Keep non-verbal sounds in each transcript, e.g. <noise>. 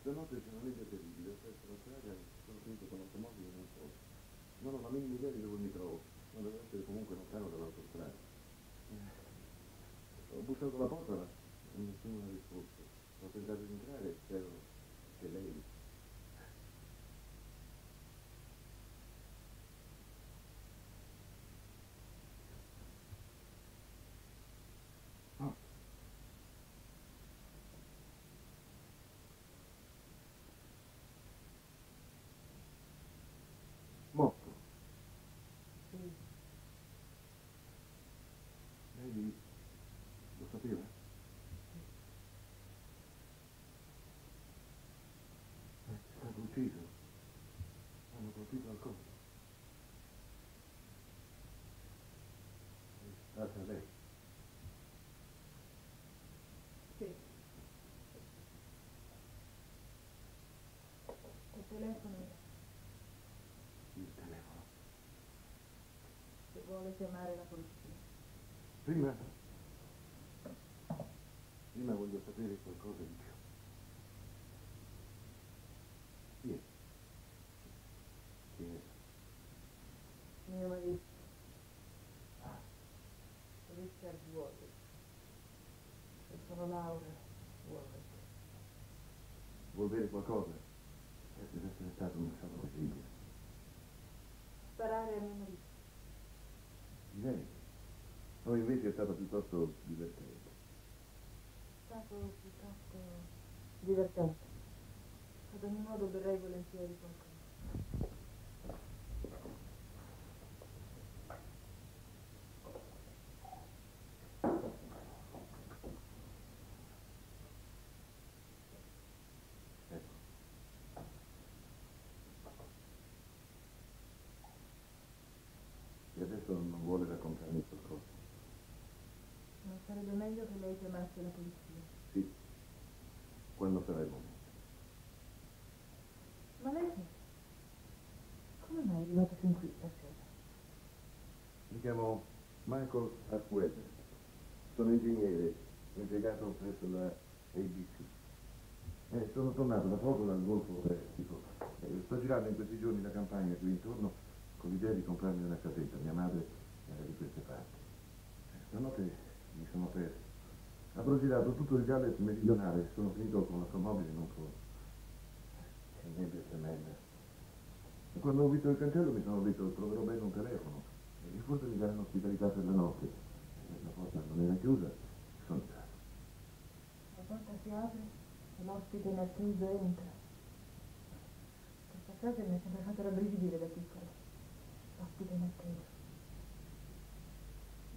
Stanotte c'è una legge terribile, ho perso la strada e sono finito con automobili non so. Non ho la minima idea di dove mi trovo, ma deve essere comunque lontano dall'autostrada. Eh, Ho bussato alla porta, ma nessuno ha risposto. Ho tentato di entrare e spero che lei... Ah. Morto. Sì, Lei lo sapeva? È stato ucciso. Hanno colpito al collo. È stata lei. sì. Il telefono, Il telefono. se vuole chiamare la polizia. Prima... Prima voglio sapere qualcosa di più. Chi è? Chi è? Mio marito. Richard Warwick. E sono Laura Warwick. Vuol bere qualcosa? Deve essere stato un sciopero terribile. Sparare a mio marito. Di lei? O invece è stato piuttosto divertente. È stato piuttosto divertente. Ad ogni modo berrei volentieri qualcosa. Ecco. E adesso non vuole raccontarmi qualcosa? Non sarebbe meglio che lei chiamasse la polizia. Sì. Quando sarà il momento? Ma lei? Come mai è arrivato fin qui stasera? Mi chiamo Michael Asweather. Sono ingegnere, impiegato presso la ABC. Eh, sono tornato da poco dal Golfo Persico. Eh, sto girando in questi giorni la campagna qui intorno con l'idea di comprarmi una casetta. Mia madre era di queste parti. Stanotte mi sono perso. Avrò girato tutto il Galles meridionale, sono finito con l'automobile un po'. Che nebbia tremenda. E quando ho visto il cancello mi sono detto troverò bene un telefono e forse mi daranno ospitalità per la notte. La porta non era chiusa, sono entrato. La porta si apre e l'ospite chiuso entra. Questa frase mi è sempre fatta rabbrividire da piccola. L'ospite nel chiuso.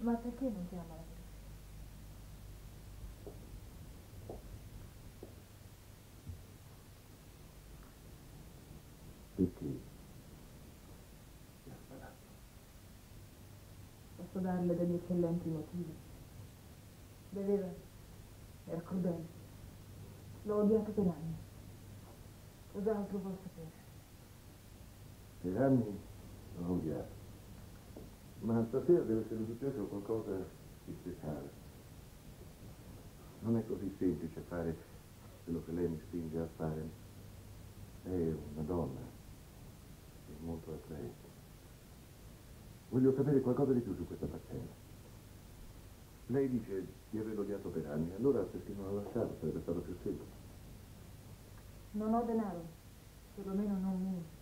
Ma perché non chiama la? Perché? Mi ha sparato. Posso darle degli eccellenti motivi. Beveva. Era crudele. L'ho odiato per anni. Cos'altro vuol sapere? Per anni l'ho odiato. Ma stasera deve essere successo qualcosa di speciale. Non è così semplice fare quello che lei mi spinge a fare. È una donna. È molto attraente. Voglio sapere qualcosa di più su questa faccenda. Lei dice di averlo odiato per anni, allora perché non l'ha lasciato? Sarebbe stato più semplice. Non ho denaro. Perlomeno non mio.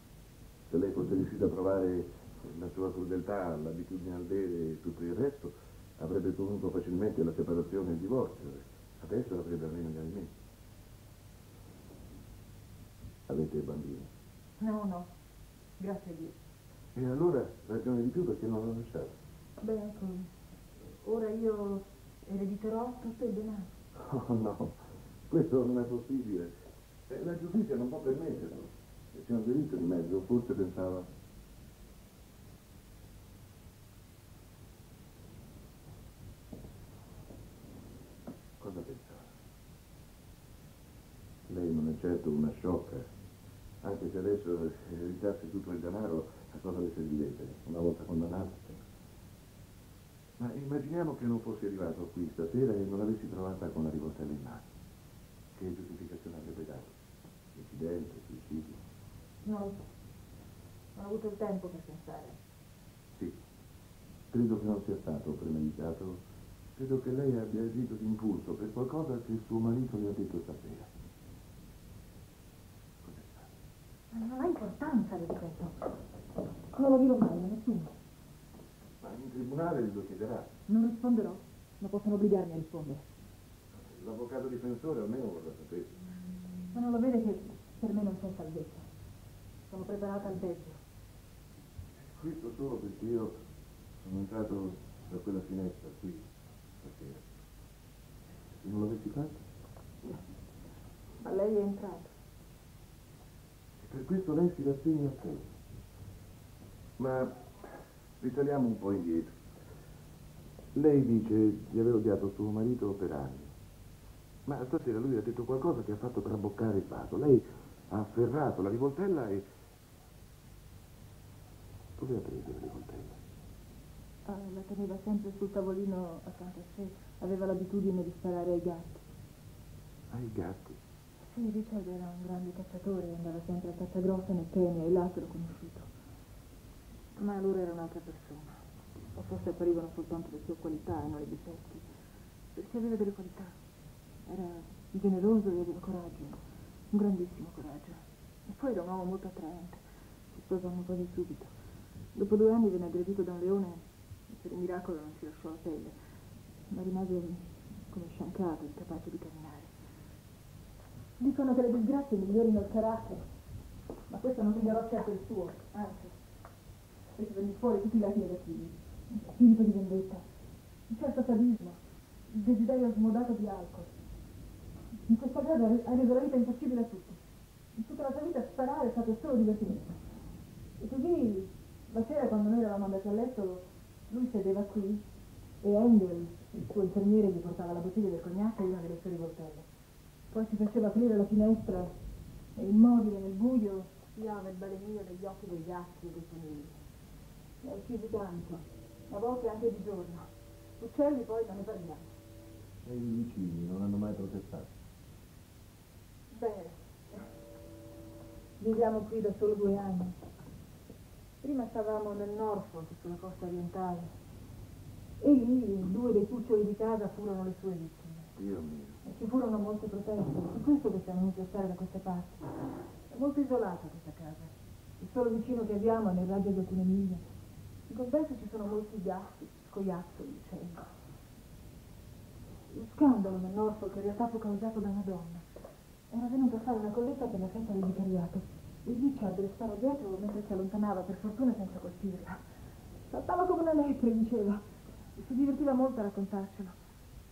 Se lei fosse riuscita a provare la sua crudeltà, l'abitudine al bere e tutto il resto, avrebbe ottenuto facilmente la separazione e il divorzio. Adesso avrebbe almeno gli alimenti. Avete bambini. No, no. Grazie a Dio. E allora ragione di più perché non l'ho lasciato. Beh, ecco, ora io erediterò tutto il denaro. Oh <laughs> no, questo non è possibile. Eh, La giustizia non può permetterlo. C'è un delitto di mezzo, forse pensava. Cosa pensava? Lei non è certo una sciocca, anche se adesso ereditasse tutto il denaro, a cosa le servirebbe? Una volta condannato. Ma immaginiamo che non fossi arrivato qui stasera e non l'avessi trovata con la rivoltella in mano. Che giustificazione avrebbe dato? Incidente, suicidio? So. Non ho avuto il tempo per pensare. Sì. Credo che non sia stato premeditato. Credo che lei abbia agito d'impulso per qualcosa che suo marito le ha detto stasera. Cos'è stato? Ma non ha importanza, le ripeto. Non lo dirò mai a nessuno. Ma in tribunale lo chiederà. Non risponderò. Non possono obbligarmi a rispondere. L'avvocato difensore almeno vorrà sapere. Ma non lo vede che per me non c'è salvezza. Sono preparata al peggio. Questo solo perché io sono entrato da quella finestra qui stasera. Se non l'avessi fatto, Ma lei è entrato. e per questo lei si rassegna a te. Ma risaliamo un po' indietro. Lei dice di aver odiato suo marito per anni. Ma stasera lui ha detto qualcosa che ha fatto traboccare il vaso. Lei ha afferrato la rivoltella e... Dove ha preso la rivoltella? Ah, la teneva sempre sul tavolino accanto a sé. Aveva l'abitudine di sparare ai gatti. Ai gatti. Sì, Richard era un grande cacciatore, andava sempre a caccia grossa nel Kenya e là che l'ho conosciuto. Ma lui era un'altra persona. O forse apparivano soltanto le sue qualità e non i difetti. Perché aveva delle qualità. Era generoso e aveva coraggio. Un grandissimo coraggio. E poi era un uomo molto attraente. Si sposavano quasi subito. Dopo due anni venne aggredito da un leone e per un miracolo non si lasciò la pelle. Ma rimase come sciancato, incapace di camminare. Dicono che le disgrazie migliorino il carattere, ma questo non migliorò certo il suo, anzi, fece venire fuori tutti i lati negativi. Spirito di vendetta, un certo sadismo, il desiderio smodato di alcol. In questa casa ha reso la vita impossibile a tutti. In tutta la sua vita sparare è stato solo divertimento. E così, la sera quando noi eravamo andati a letto, lui sedeva qui e Engel, il suo infermiere, gli portava la bottiglia del cognac e una delle sue rivoltelle. Poi si faceva aprire la finestra e immobile nel buio spiava il balenio degli occhi dei gatti e dei conigli. Ne ha uccisi tanti, a volte anche di giorno. Uccelli poi non ne parliamo. E i vicini non hanno mai protestato. Bene. Viviamo qui da solo due anni. Prima stavamo nel Norfolk, sulla costa orientale. E lì due dei cuccioli di casa furono le sue vittime. Dio mio. E ci furono molte proteste, per questo che siamo venuti a stare da queste parti. È molto isolata questa casa. Il solo vicino che abbiamo è nel raggio di alcune miglia. In compenso ci sono molti gatti, scoiattoli, uccelli. Lo scandalo nel Norfolk in realtà fu causato da una donna. Era venuta a fare una colletta per la festa del vicariato. E Richard le sparò dietro mentre si allontanava, per fortuna senza colpirla. Saltava come una lepre, diceva. E si divertiva molto a raccontarcelo.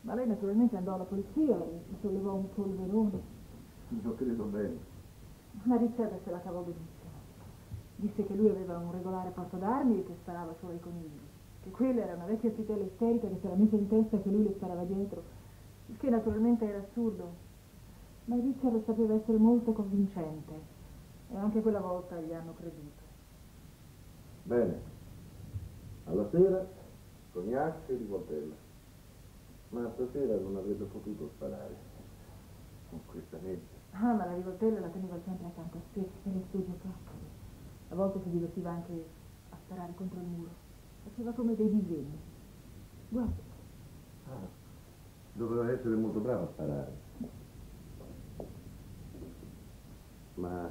Ma lei naturalmente andò alla polizia e si sollevò un polverone. Lo credo bene. Ma Richard se la cavò benissimo. Disse che lui aveva un regolare porto d'armi e che sparava solo ai conigli. Che quella era una vecchia zitella isterica che si era messa in testa che lui le sparava dietro. Il che naturalmente era assurdo. Ma Richard sapeva essere molto convincente. E anche quella volta gli hanno creduto. Bene. Alla sera, cognac e rivoltella. Ma stasera non avrebbe potuto sparare. Con questa nebbia. Ah, ma la rivoltella la teneva sempre accanto a sé, per il suo giocattolo. A volte si divertiva anche a sparare contro il muro. Faceva come dei disegni. Guarda, Ah, doveva essere molto bravo a sparare. Ma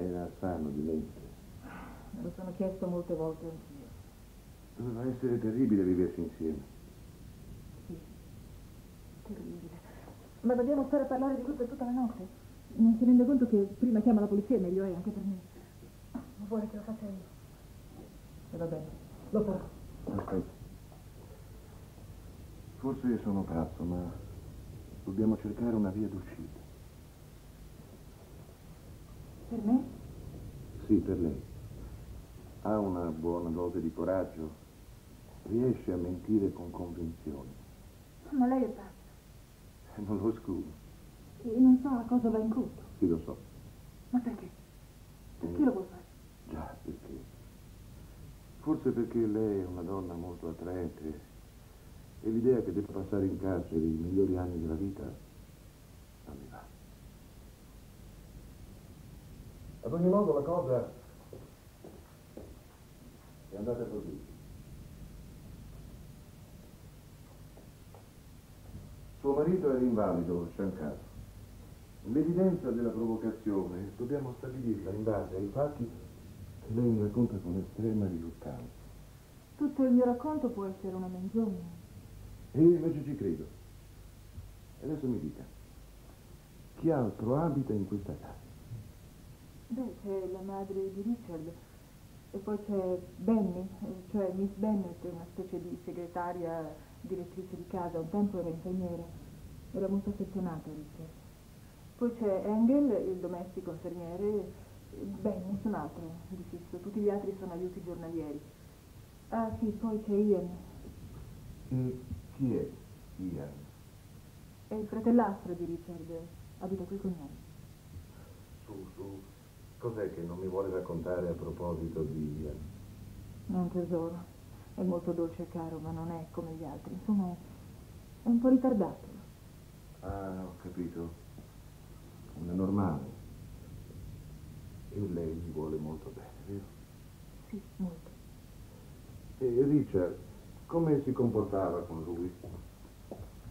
era sano di mente. me lo sono chiesto molte volte anch'io. Doveva essere terribile viversi insieme. Sì, terribile. Ma dobbiamo stare a parlare di lui per tutta la notte? Non si rende conto che prima chiama la polizia e meglio è anche per me. Ma vuole che lo faccia io? E va bene, lo farò. Aspetta. Forse sono pazzo, ma dobbiamo cercare una via d'uscita. Per me? Sì, per lei. Ha una buona dose di coraggio. Riesce a mentire con convinzione. Ma lei è pazzo. E non lo scudo. E non sa a cosa va incontro. Sì, lo so. Ma perché? Perché lo vuol fare? Già, perché? Forse perché lei è una donna molto attraente e l'idea che debba passare in carcere i migliori anni della vita non mi va. Ad ogni modo la cosa è andata così. Suo marito era invalido, Shankar. L'evidenza della provocazione dobbiamo stabilirla in base ai fatti che lei mi racconta con estrema riluttanza. Tutto il mio racconto può essere una menzogna. E io invece ci credo. E adesso mi dica, chi altro abita in questa casa? Beh, c'è la madre di Richard e poi c'è Benny, cioè Miss Bennett, una specie di segretaria direttrice di casa, un tempo era infermiera, era molto affezionata a Richard. Poi c'è Engel, il domestico infermiere, beh, nessun altro di fisso, tutti gli altri sono aiuti giornalieri. Ah sì, poi c'è Ian. E chi è Ian? È il fratellastro di Richard, abita qui con noi. Su, su, cos'è che non mi vuole raccontare a proposito di? Non tesoro, è molto dolce e caro, ma non è come gli altri, insomma è un po' ritardato. Ah, ho capito. Non è normale. E lei gli vuole molto bene, vero? Sì, molto. E Richard, come si comportava con lui?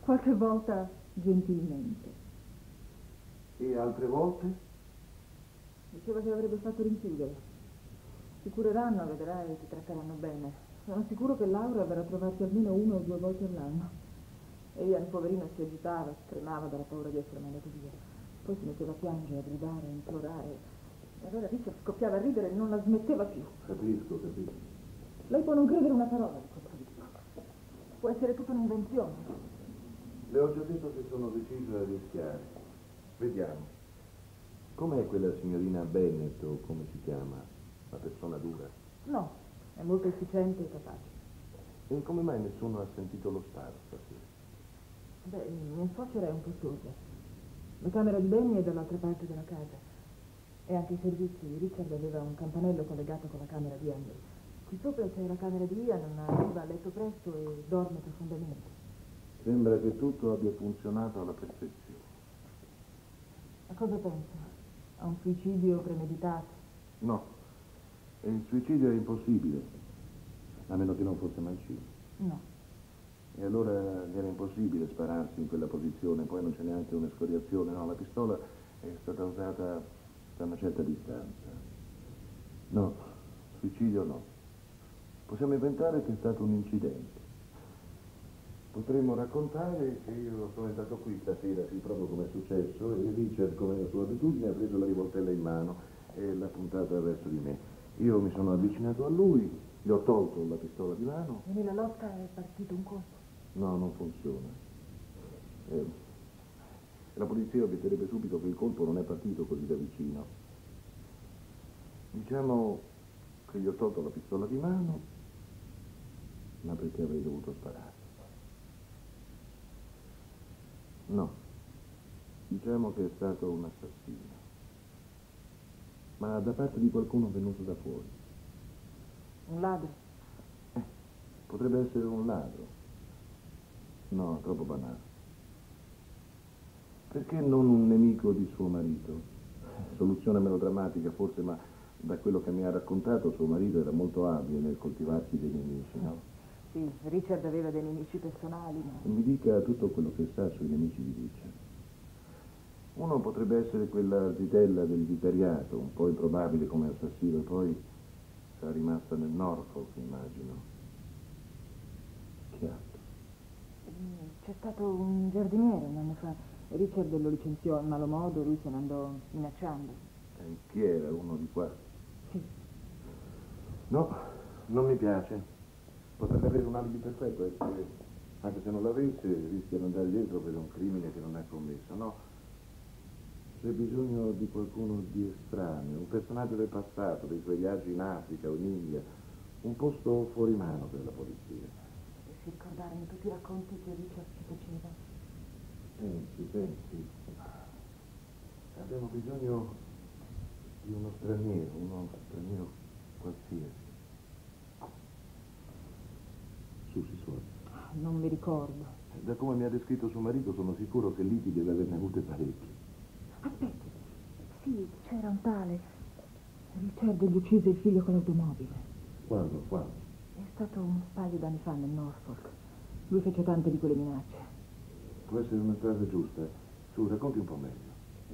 Qualche volta gentilmente. E altre volte? Diceva che avrebbe fatto rinchiudere. Si cureranno, vedrai, ti tratteranno bene. Sono sicuro che Laura verrà a trovarti almeno una o due volte all'anno. E Ian, poverino, si agitava, tremava dalla paura di essere mandato via. Poi si metteva a piangere, a gridare, a implorare. E allora Richard scoppiava a ridere e non la smetteva più. Capisco, capisco. Lei può non credere una parola di questo dico. Può essere tutta un'invenzione. Le ho già detto che sono deciso a rischiare. Vediamo. Com'è quella signorina Bennett o come si chiama? La persona dura? No, è molto efficiente e capace. E come mai nessuno ha sentito lo sparo stasera? Beh, mia suocera è un po' sorda. La camera di Benny è dall'altra parte della casa. E anche i servizi. Richard aveva un campanello collegato con la camera di Angel. Qui sopra c'è la camera di Ian, arriva a letto presto e dorme profondamente. Sembra che tutto abbia funzionato alla perfezione. A cosa pensa? A un suicidio premeditato? No, il suicidio è impossibile, a meno che non fosse mancino. No. E allora era impossibile spararsi in quella posizione, poi non c'è neanche un'escoriazione, no, la pistola è stata usata da una certa distanza. No, suicidio no. Possiamo inventare che è stato un incidente. Potremmo raccontare che io sono entrato qui stasera, sì, proprio come è successo, e Richard, come la sua abitudine, ha preso la rivoltella in mano e l'ha puntata verso di me. Io mi sono avvicinato a lui, gli ho tolto la pistola di mano. E nella lotta è partito un colpo? No, non funziona. Eh, la polizia obietterebbe subito che il colpo non è partito così da vicino. Diciamo che gli ho tolto la pistola di mano, ma perché avrei dovuto sparare. No, diciamo che è stato un assassino, ma da parte di qualcuno venuto da fuori. Un ladro? Eh, potrebbe essere un ladro. No, troppo banale. Perché non un nemico di suo marito? Soluzione melodrammatica forse, ma da quello che mi ha raccontato suo marito era molto abile nel coltivarsi dei nemici, no? Sì, Richard aveva dei nemici personali, ma... Mi dica tutto quello che sa sui nemici di Richard. Uno potrebbe essere quella zitella del vicariato, un po' improbabile come assassino, e poi sarà rimasta nel Norfolk, immagino. Chi altro? C'è stato un giardiniere un anno fa. Richard lo licenziò in malo modo, lui se ne andò minacciando. E chi era uno di qua? Sì. No, non mi piace. Potrebbe avere un alibi perfetto, e se, anche se non l'avesse, rischia di andare dietro per un crimine che non ha commesso, no? C'è bisogno di qualcuno di estraneo, un personaggio del passato, dei suoi viaggi in Africa o in India, un posto fuori mano per la polizia. Potessi ricordarmi tutti i racconti che Richard ci faceva. Pensi, pensi. Abbiamo bisogno di uno straniero, uno straniero qualsiasi. Su, si suona. Non mi ricordo. Da come mi ha descritto suo marito sono sicuro che liti deve averne avute parecchie. Aspetti. Sì, c'era un tale. Richard gli uccise il figlio con l'automobile. Quando? Quando? È stato un paio d'anni fa nel Norfolk. Lui fece tante di quelle minacce. Può essere una strada giusta. Su, racconti un po' meglio.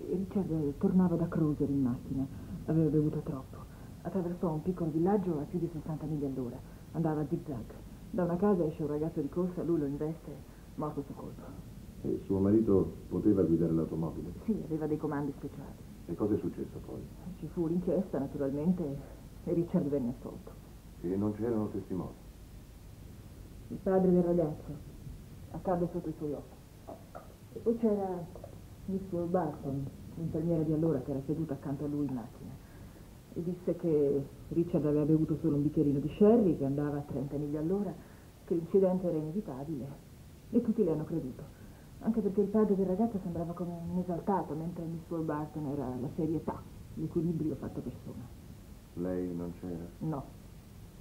Richard tornava da Cruiser in macchina. Aveva bevuto troppo. Attraversò un piccolo villaggio a più di 60 miglia all'ora. Andava a zig-zag. Da una casa esce un ragazzo di corsa, lui lo investe, morto su colpo. E suo marito poteva guidare l'automobile? Sì, aveva dei comandi speciali. E cosa è successo poi? Ci fu l'inchiesta, naturalmente, e Richard venne assolto. Che non c'erano testimoni. Il padre del ragazzo accadde sotto i suoi occhi. E poi c'era Miss Barton, l'infermiera di allora, che era seduta accanto a lui in macchina. E disse che Richard aveva bevuto solo un bicchierino di sherry, che andava a 30 miglia all'ora, che l'incidente era inevitabile. E tutti le hanno creduto. Anche perché il padre del ragazzo sembrava come un esaltato, mentre Miss Will Barton era la serietà, l'equilibrio fatto persona. Lei non c'era? No.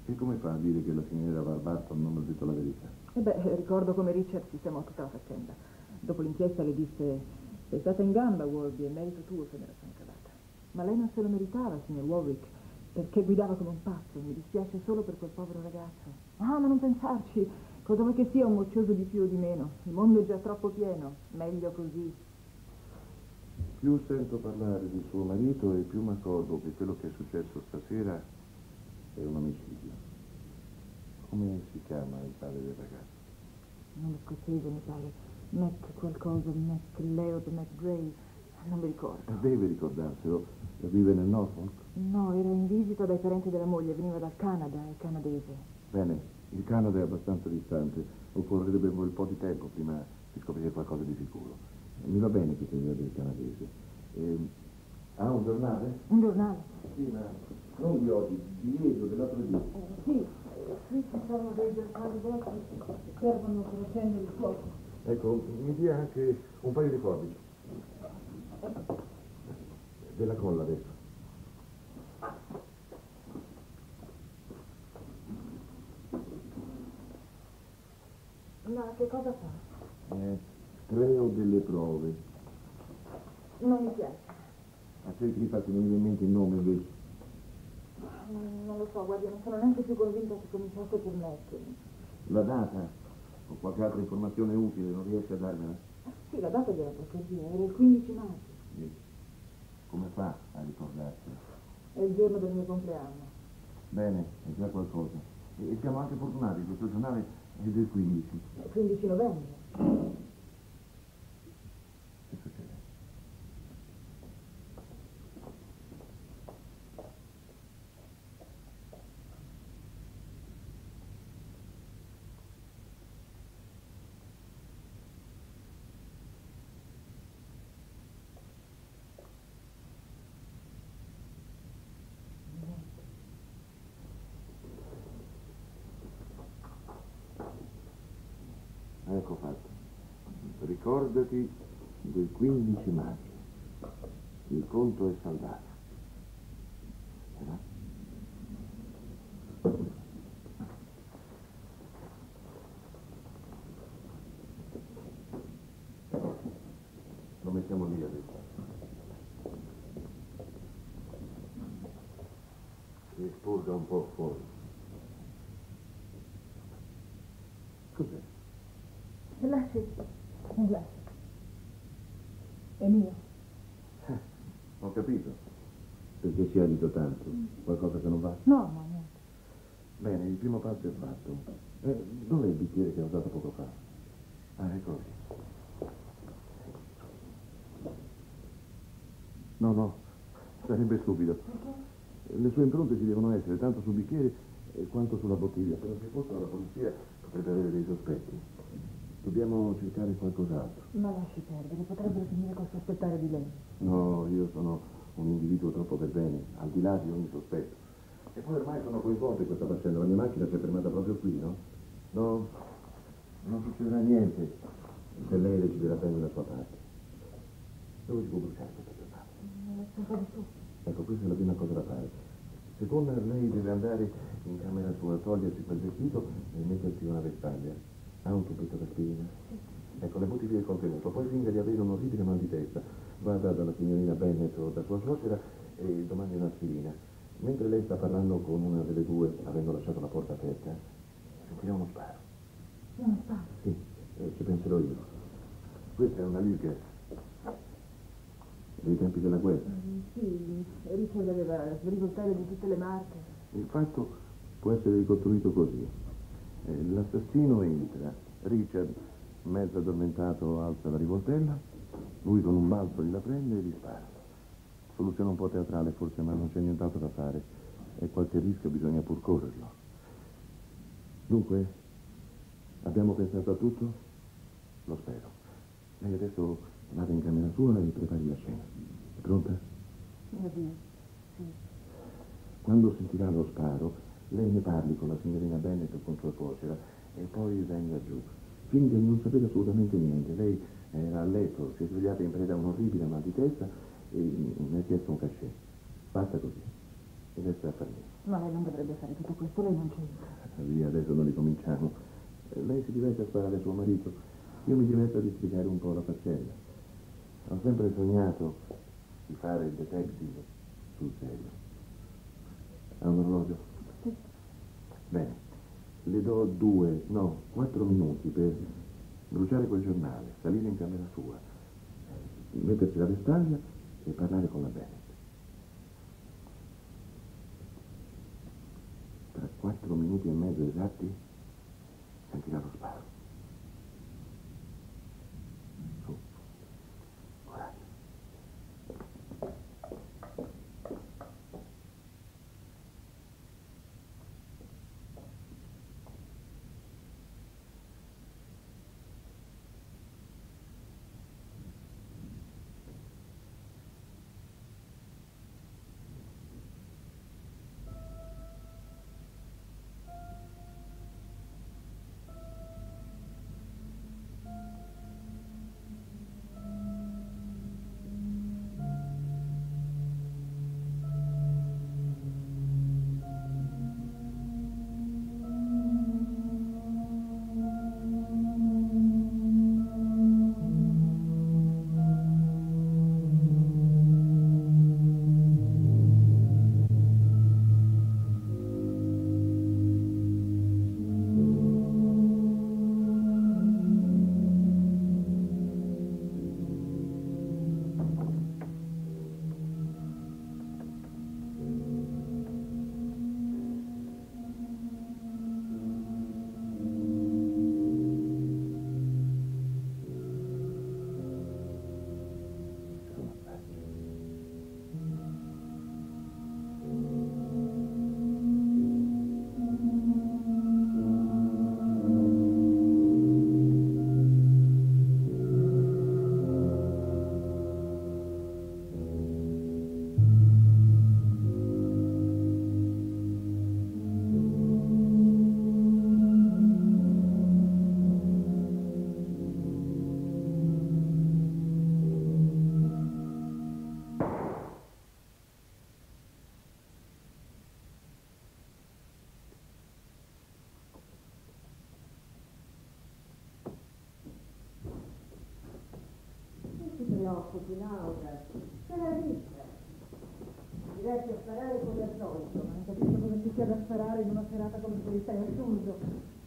E come fa a dire che la signora Val Barton non ha detto la verità? E beh, ricordo come Richard sistemò tutta la faccenda. Dopo l'inchiesta le disse, sei stata in gamba, Warby, è merito tuo se sono cavata. Ma lei non se lo meritava, signor Warwick, perché guidava come un pazzo. Mi dispiace solo per quel povero ragazzo. Ah, ma non pensarci. Cosa vuoi che sia un moccioso di più o di meno? Il mondo è già troppo pieno. Meglio così. Più sento parlare di suo marito e più mi accorgo che quello che è successo stasera è un omicidio. Come si chiama il padre del ragazzo? Non lo scozzese, mi pare. Mac qualcosa, Mac Leod, Mac Gray. Non mi ricordo. Deve ricordarselo. Vive nel Norfolk? No, era in visita dai parenti della moglie, veniva dal Canada, è canadese. Bene, il Canada è abbastanza distante. Occorrerebbe un po' di tempo prima di scoprire qualcosa di sicuro. Mi va bene che sia del canadese. Eh, ha un giornale? Un giornale? Sì, ma non di oggi, di ieri dell'altro giorno. Eh, sì, qui ci sono dei giornali vecchi che servono per accendere il fuoco. Ecco, mi dia anche un paio di forbici. Della colla adesso. Ma che cosa fa? Eh, creo delle prove. Non mi piace. A cerchi di farti venire in mente il nome invece. Non, non lo so, guardi, non sono neanche più convinta che cominciasse per me. che- La data o qualche altra informazione utile non riesce a darmela? Sì, la data gliela posso dire, era il 15 maggio. Come fa a ricordarsi? È il giorno del mio compleanno. Bene, è già qualcosa. E e siamo anche fortunati, questo giornale è del 15. È il 15 novembre. Che succede? Ecco fatto. Ricordati del 15 maggio. Il conto è saldato. Lo mettiamo lì adesso. Si spurga un po' fuori. Cos'è? Lasci. Non lasci. Mio. Ho capito. Perché si agito tanto? Qualcosa che non va? No, no, niente. Bene, il primo passo è fatto. Eh, dov'è il bicchiere che ho usato poco fa? Ah, eccolo qui. No, no, sarebbe stupido. Le sue impronte ci devono essere tanto sul bicchiere eh, quanto sulla bottiglia. Se non ci fossero la polizia potrebbe avere dei sospetti. Dobbiamo cercare qualcos'altro. Ma lasci perdere, potrebbero finire col sospettare di lei. No, io sono un individuo troppo per bene, al di là di ogni sospetto. E poi ormai sono coinvolto in questa faccenda, la mia macchina si è fermata proprio qui, no? No, non succederà niente se lei deciderà prendere la sua parte. Dove si può bruciare questa giornata? Po' di su. Ecco, questa è la prima cosa da fare. Seconda, lei deve andare in camera sua, togliersi quel vestito e mettersi una vestaglia. Ha un tubetto d'aspirina? Ecco, le butti via il contenuto, poi finga di avere un orribile mal di testa. Vada dalla signorina Bennett o da sua suocera e domandi un'aspirina. Mentre lei sta parlando con una delle due, avendo lasciato la porta aperta, sentirà uno sparo. Uno sparo. Sì, eh, ci penserò io. Questa è una Lilgers. Dei tempi della guerra. Sì, Richard aveva rivoltelle di tutte le marche. Il fatto può essere ricostruito così. L'assassino entra, Richard, mezzo addormentato, alza la rivoltella, lui con un balzo gliela prende e gli spara. Soluzione un po' teatrale forse, ma non c'è nient'altro da fare. E qualche rischio bisogna pur correrlo. Dunque, abbiamo pensato a tutto? Lo spero. Lei adesso vada in camera sua e prepari la scena. È pronta? Mio Dio, sì. Quando sentirà lo sparo, lei ne parli con la signorina Bennett o con sua suocera e poi venga giù. Finge di non sapere assolutamente niente. Lei era a letto, si è svegliata in preda a un orribile mal di testa e mi ha chiesto un cachet. Basta così. E resta a far niente. Ma lei non dovrebbe fare tutto questo, lei non c'entra. Via, adesso non ricominciamo. Eh, Lei si diverte a sparare suo marito. Io mi diverto a dispiegare un po' la faccenda. Ho sempre sognato di fare il detective sul serio. Ha un orologio? Bene, le do due, no, quattro minuti per bruciare quel giornale, salire in camera sua, mettersi la vestaglia e parlare con la Bennett. Tra quattro minuti e mezzo esatti sentirà lo sparo. Non si preoccupi, Laura. Sarà ricca. Diverti a sparare come al solito. Ma non capisco come ci sia da sparare in una serata come questa, è assurdo.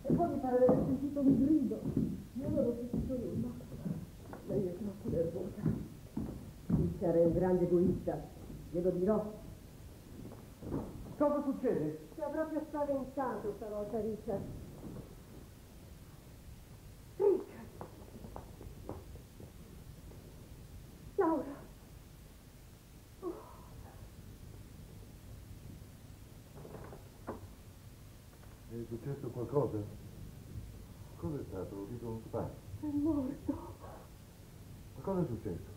E poi mi pare di aver sentito un grido. Non ho sentito nulla. Lei è troppo nervosa. Richard è un grande egoista. Glielo dirò. Cosa succede? Ti ha proprio spaventato stavolta. Richard! Laura! È successo qualcosa? Cosa è stato? Ho udito uno sparo. È morto. Ma cosa è successo?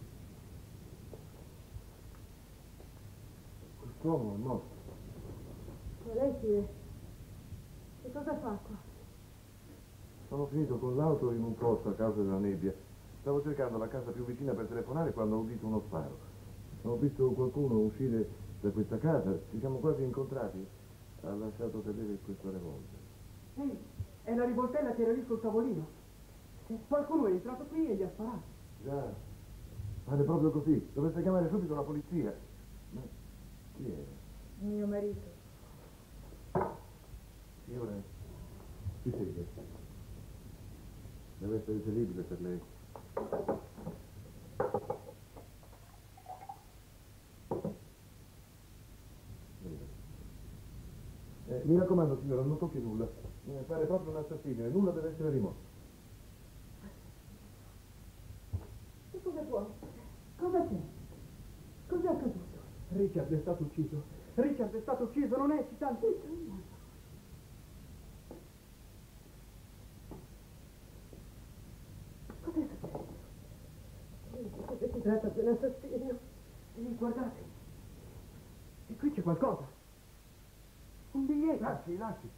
Quest'uomo è morto. Ma lei chi è? Che cosa fa qua? Sono finito con l'auto in un posto a causa della nebbia. Stavo cercando la casa più vicina per telefonare quando ho udito uno sparo. Ho visto qualcuno uscire da questa casa, ci siamo quasi incontrati. Ha lasciato cadere questo revolver. Sì, è la rivoltella che era lì sul tavolino. Qualcuno è entrato qui e gli ha sparato. Già, fate proprio così. Dovreste chiamare subito la polizia. Ma chi era? Mio marito. Signora, si siede. Deve essere terribile per lei. Eh, mi raccomando, signora, non tocchi nulla. Mi pare proprio un assassino e nulla deve essere rimosso. E cosa può? Cosa c'è? Cos'è accaduto? Richard è stato ucciso. Richard è stato ucciso, non è eccitante. Cos'è successo? Se si tratta di un assassino. E guardate. E qui c'è qualcosa. Un biglietto. Lasci, lasci.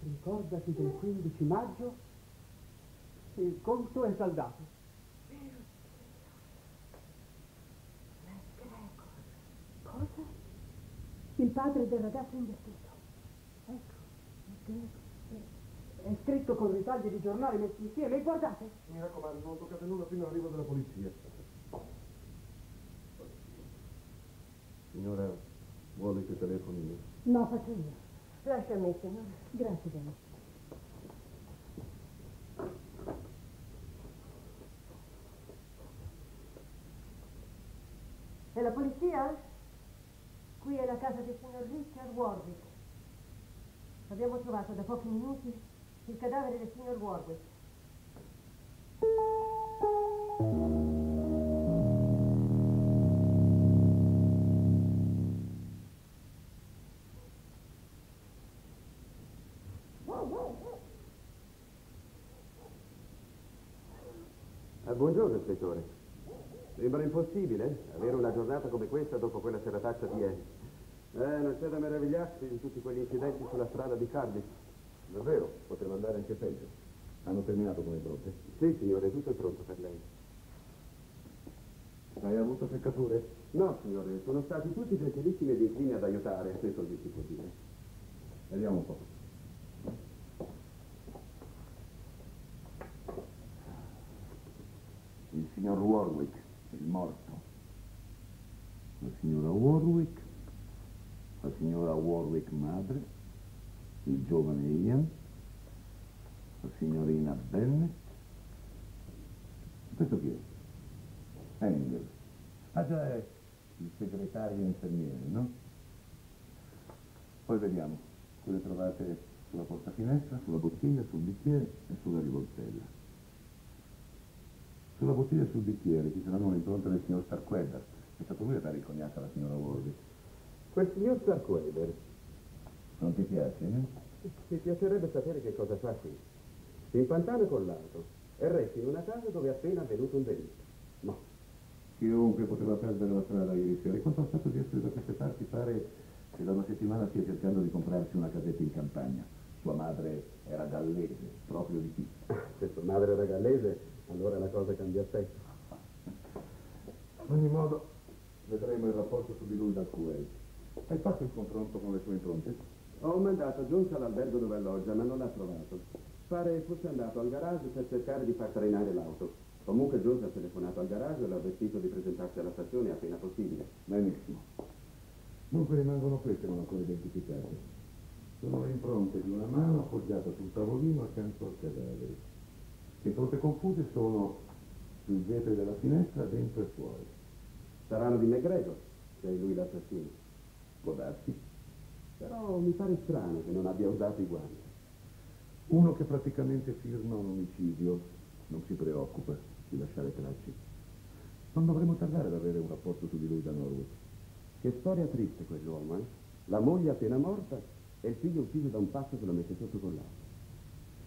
Ricordati del 15 maggio. Il conto è saldato. Cosa? Il padre del ragazzo investito. Ecco, McGregor. È scritto con ritagli di giornali messi insieme. Guardate. Mi raccomando, non toccate nulla fino all'arrivo della polizia. Signora, vuole che telefoni io? No, faccio io. Lascia a me, signore. Grazie, Dennis. È la polizia? Qui è la casa del signor Richard Warwick. Abbiamo trovato da pochi minuti il cadavere del signor Warwick. Ah, buongiorno, ispettore. Sembra impossibile avere una giornata come questa dopo quella serataccia di ieri. Eh, non c'è da meravigliarsi di tutti quegli incidenti sulla strada di Cardiff. Davvero? Poteva andare anche peggio. Hanno terminato con le pronte. Sì, signore, tutto è pronto per lei. Hai avuto seccature? No, signore, sono stati tutti gentilissimi ed inclini ad aiutare, questo gli si può dire. Vediamo un po'. Il signor Warwick, morto. La signora Warwick, la signora Warwick madre, il giovane Ian, la signorina Bennett. Questo chi è? Engel. Ah già, è il segretario infermiere, no? Poi vediamo. Quelle trovate sulla porta finestra, sulla bottiglia, sul bicchiere e sulla rivoltella. Sulla bottiglia e sul bicchiere ci saranno le impronte del signor Starkweather. È stato lui a dare il cognac alla signora Warwick. Quel signor Starkweather, Non ti piace, eh? mi piacerebbe sapere che cosa fa qui. Si impantana con l'auto e resta in una casa dove è appena avvenuto un delitto. No, Chiunque poteva perdere la strada ieri sera. E quanto al fatto di essere da queste parti, pare che da una settimana stia cercando di comprarsi una casetta in campagna. Sua madre era gallese, proprio di qui. se sua madre era gallese, allora la cosa cambia aspetto. Ad ogni modo, vedremo il rapporto su di lui dal Kuwait. Hai fatto il confronto con le sue impronte? Ho mandato Jones all'albergo dove alloggia, ma non l'ha trovato. Pare fosse andato al garage per cercare di far trainare l'auto. Comunque Jones ha telefonato al garage e l'ha avvertito di presentarsi alla stazione appena possibile. Benissimo. Dunque rimangono queste non ancora identificate. Sono le impronte di una mano appoggiata sul tavolino accanto al cadavere. Le impronte confuse sono sui vetri della finestra, dentro e fuori. Saranno di McGregor, se è lui l'assassino. Può darsi. Però mi pare strano che non abbia usato i guanti. Uno che praticamente firma un omicidio non si preoccupa di lasciare tracce. Non dovremo tardare ad avere un rapporto su di lui da Norwood. Che storia triste quell'uomo, eh? La moglie appena morta e il figlio ucciso da un pazzo che lo mette sotto con l'auto.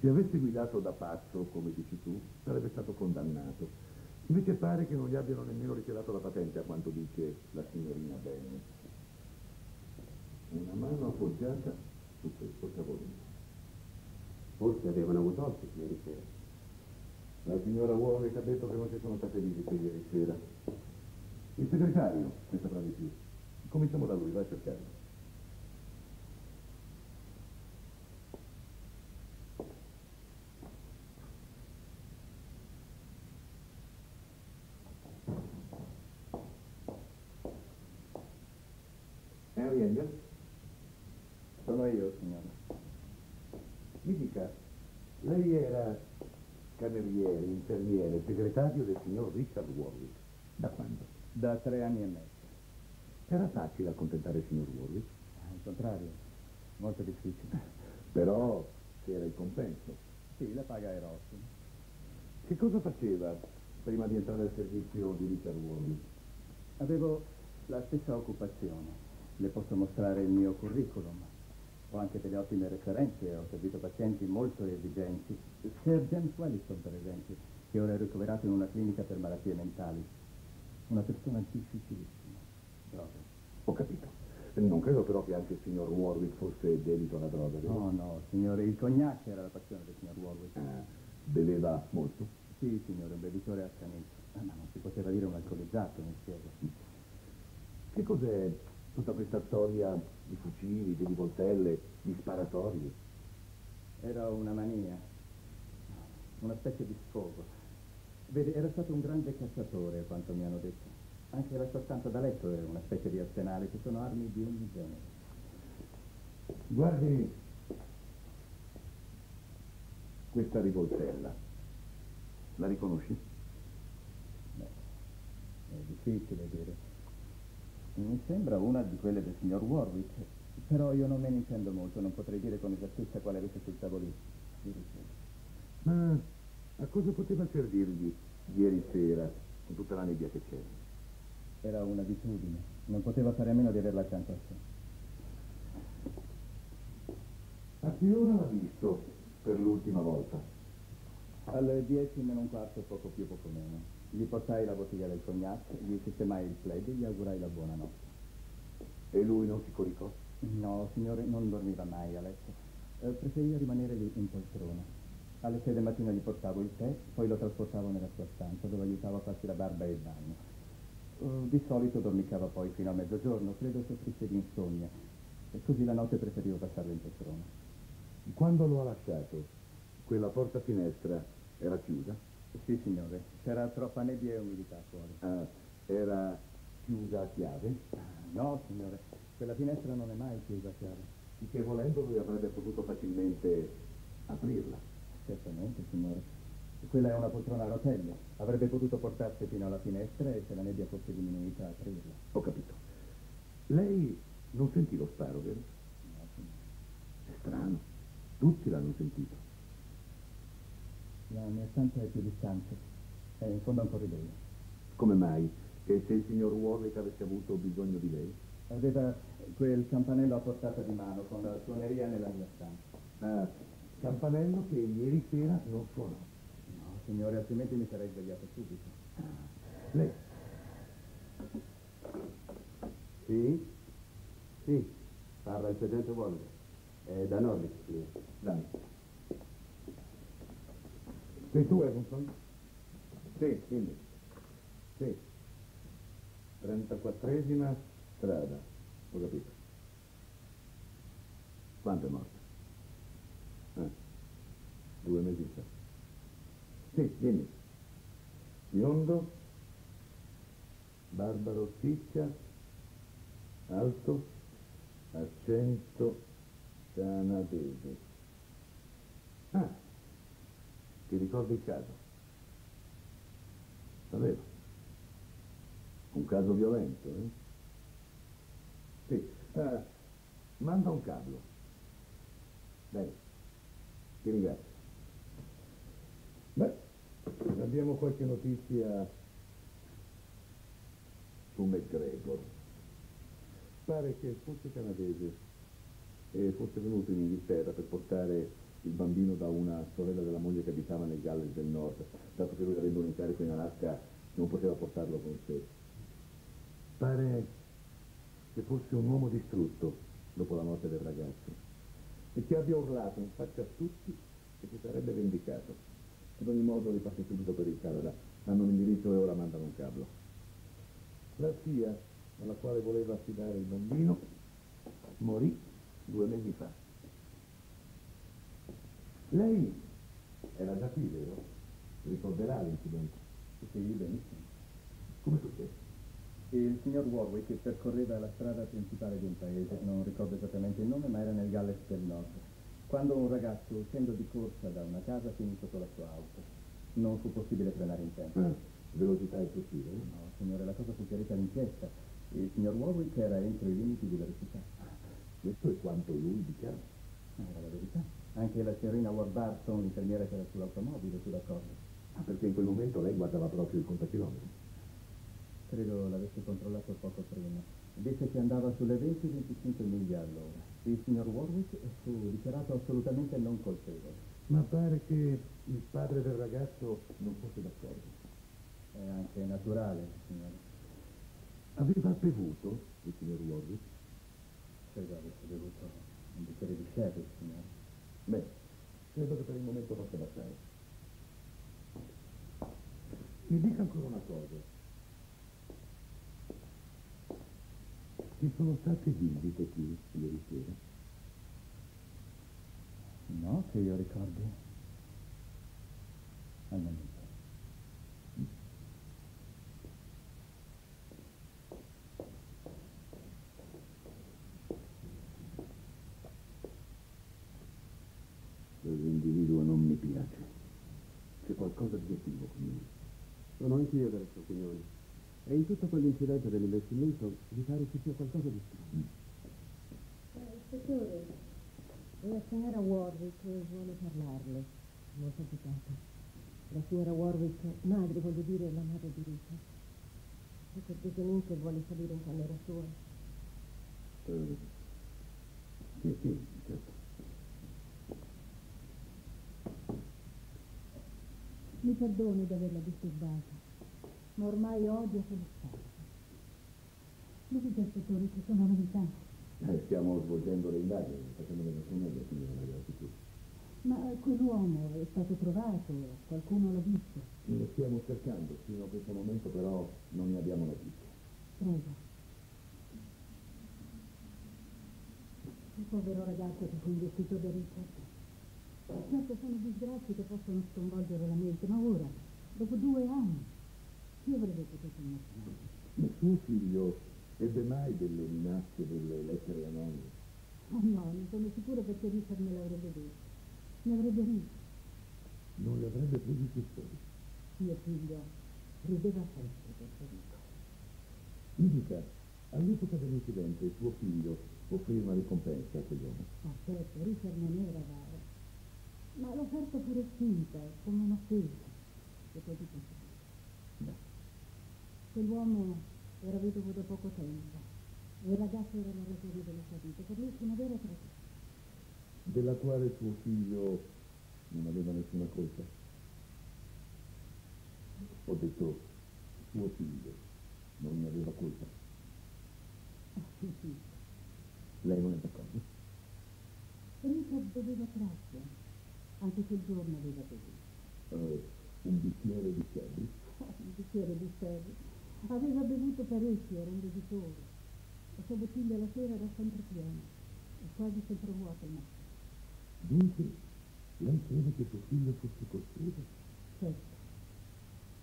Se avesse guidato da pazzo, come dici tu, sarebbe stato condannato. Invece pare che non gli abbiano nemmeno ritirato la patente, a quanto dice la signorina Bennett. Una mano appoggiata su questo tavolino. Forse avevano avuto ospiti ieri sera. La signora Warwick ha detto che non ci sono state visite ieri sera. Il segretario ne saprà di più. Cominciamo da lui, vai a cercarlo. Henry Engel? Sono io, signore. Mi dica, lei era cameriere, infermiere, segretario del signor Richard Warwick. Da quando? Da tre anni e mezzo. Era facile accontentare il signor Warwick, Al contrario, molto difficile. <laughs> però c'era il compenso. Sì, la paga era ottima. Che cosa faceva prima di entrare al servizio di Richard Warwick? Avevo la stessa occupazione. Le posso mostrare il mio curriculum. Ho anche delle ottime referenze, ho servito pazienti molto esigenti. Sir James Wellington, per esempio, che ora è ricoverato in una clinica per malattie mentali. Una persona difficilissima. Proprio. Ho capito. Non credo però che anche il signor Warwick fosse dedito alla droga. No, no, signore, il cognac era la passione del signor Warwick. Ah, beveva molto? Sì, signore, un bevitore accanito. Ah, Ma non si poteva dire un alcolizzato, mi spiego. Che cos'è tutta questa storia di fucili, di rivoltelle, di sparatorie? Era una mania, una specie di sfogo. Vedi, era stato un grande cacciatore, a quanto mi hanno detto. Anche la sua stanza da letto era una specie di arsenale, ci sono armi di ogni genere. Guardi questa rivoltella. La riconosci? Beh, è difficile dire. Mi sembra una di quelle del signor Warwick, però io non me ne intendo molto, non potrei dire con esattezza quale avesse sul tavolino. Ma a cosa poteva servirgli ieri sera, con tutta la nebbia che c'era? Era un'abitudine, non poteva fare a meno di averla accanto a sé. A che ora l'ha visto per l'ultima volta? Alle 10 meno un quarto, poco più, poco meno. Gli portai la bottiglia del cognac, gli sistemai il plaid e gli augurai la buonanotte. E lui non si coricò? No, signore, non dormiva mai a letto. Eh, preferiva rimanere lì in poltrona. Alle 6 del mattino gli portavo il tè, poi lo trasportavo nella sua stanza, dove aiutavo a farsi la barba e il bagno. Eh, di solito dormicava poi fino a mezzogiorno, credo soffrisse di insonnia. E così la notte preferivo passarla in poltrona. Quando lo ha lasciato, quella porta finestra era chiusa? Sì, signore, c'era troppa nebbia e umidità fuori. Ah, era chiusa a chiave? No, signore, quella finestra non è mai chiusa a chiave. Che volendo lui avrebbe potuto facilmente aprirla. Certamente, signore. Quella è una poltrona a rotelle. Avrebbe potuto portarsi fino alla finestra e se la nebbia fosse diminuita aprirla. Ho capito. Lei non sentì lo sparo, vero? No, signore. È strano. Tutti l'hanno sentito. La mia stanza è più distante. È in fondo a un corridoio. Come mai? E se il signor Warwick avesse avuto bisogno di lei? Aveva quel campanello a portata di mano con la suoneria nella mia stanza. Ah, campanello che ieri sera non suonò. No, signore, altrimenti mi sarei svegliato subito. Lei? Sì? Sì, parla il sergente Wallace. È da Norwich, qui. Dai. Sei tu, Evanson? Sì, dimmi. Sì. 34esima strada. Ho capito. Quanto è morto? Ah, due mesi fa. Sì, dimmi. Biondo, barbaro spiccia, alto, accento canadese. Ah, ti ricordi il caso? Sapevo. Un caso violento, eh? Sì. Ah, manda un cablo. Bene. Ti ringrazio. Beh, abbiamo qualche notizia su McGregor. Pare che fosse canadese e fosse venuto in Inghilterra per portare il bambino da una sorella della moglie che abitava nel Galles del Nord, dato che lui avendo un incarico in Alaska non poteva portarlo con sé. Pare che fosse un uomo distrutto dopo la morte del ragazzo e che abbia urlato in faccia a tutti che si sarebbe vendicato. Ad ogni modo li parti subito per il Canada, hanno un indirizzo e ora mandano un cablo. La zia, alla quale voleva affidare il bambino, morì due mesi fa. Lei era già qui, vero? Ricorderà l'incidente. Sì, benissimo. Come successe? Il signor Warwick percorreva la strada principale di un paese, non ricordo esattamente il nome, ma era nel Galles del Nord, quando un ragazzo, uscendo di corsa da una casa, finì sotto la sua auto. Non fu possibile frenare in tempo. Ah, velocità eccessiva? eh? No, signore, la cosa fu chiarita all'inchiesta. Il signor Warwick era entro i limiti di velocità. Questo è quanto lui dichiara. Era la verità. Anche la signorina Warburton, l'infermiera che era sull'automobile, fu d'accordo. Ah, perché in quel momento lei guardava proprio il contachilometri. Credo l'avesse controllato poco prima. Disse che andava sulle 20-25 miglia all'ora. Il signor Warwick fu dichiarato assolutamente non colpevole. Ma pare che il padre del ragazzo non fosse d'accordo. È anche naturale, signore. Aveva bevuto il signor Warwick? Credo avesse bevuto un bicchiere di sherry, signore. Beh, credo che per il momento possa bastare. Mi dica ancora una cosa. Ci sono state visite qui ieri sera? No, che io ricordi. Al momento. Quell'individuo non mi piace. C'è qualcosa di attivo con lui. Sono anch'io della sua opinione. E in tutto quell'incidente dell'investimento mi pare ci sia qualcosa di strano. Eh, Ispettore, la signora Warwick vuole parlarle. Molto agitata. La signora Warwick, madre, voglio dire la madre di Rita. Se cortesemente vuole salire in camera sua. Eh, sì, sì, certo. Mi perdoni di averla disturbata, ma ormai odio quello stato. Mi dica, ispettore, ci sono novità. Eh, stiamo svolgendo le indagini, facendo le nostre meglio, signora Nagasaki. Ma quell'uomo è stato trovato, qualcuno l'ha visto. Lo stiamo cercando, fino a questo momento però non ne abbiamo notizie. Prego. Il povero ragazzo che fu investito da Richard. Certo sono disgrazie che possono sconvolgere la mente, ma ora, dopo due anni, chi avrebbe potuto immaginare? Ma suo figlio ebbe mai delle minacce, delle lettere anonime? Oh no, ne sono sicura perché Richard me l'avrebbe detto. Ne avrebbe riso. Non le avrebbe presi serio. Mio figlio rideva sempre per Federico. Mi dica, all'epoca dell'incidente suo figlio offrì una ricompensa a quell'uomo. Ma certo, Richard non era avaro, ma l'offerta fu respinta come un'offesa. E poi di tutto. Quell'uomo era vedovo da poco tempo. e Il ragazzo era la ragione della sua vita, per lui fu una vera tragedia. Della quale suo figlio non aveva nessuna colpa. Ho detto suo figlio non ne aveva colpa. Ah, sì, sì. Lei non è d'accordo? Richard beveva troppo. Anche quel giorno aveva bevuto. Eh, un bicchiere di sherry? <laughs> Un bicchiere di sherry. Aveva bevuto parecchio, era un bevitore. La sua bottiglia la sera era sempre piena e quasi sempre vuota il mattino. Dunque, lei crede che suo figlio fosse colpevole? Certo,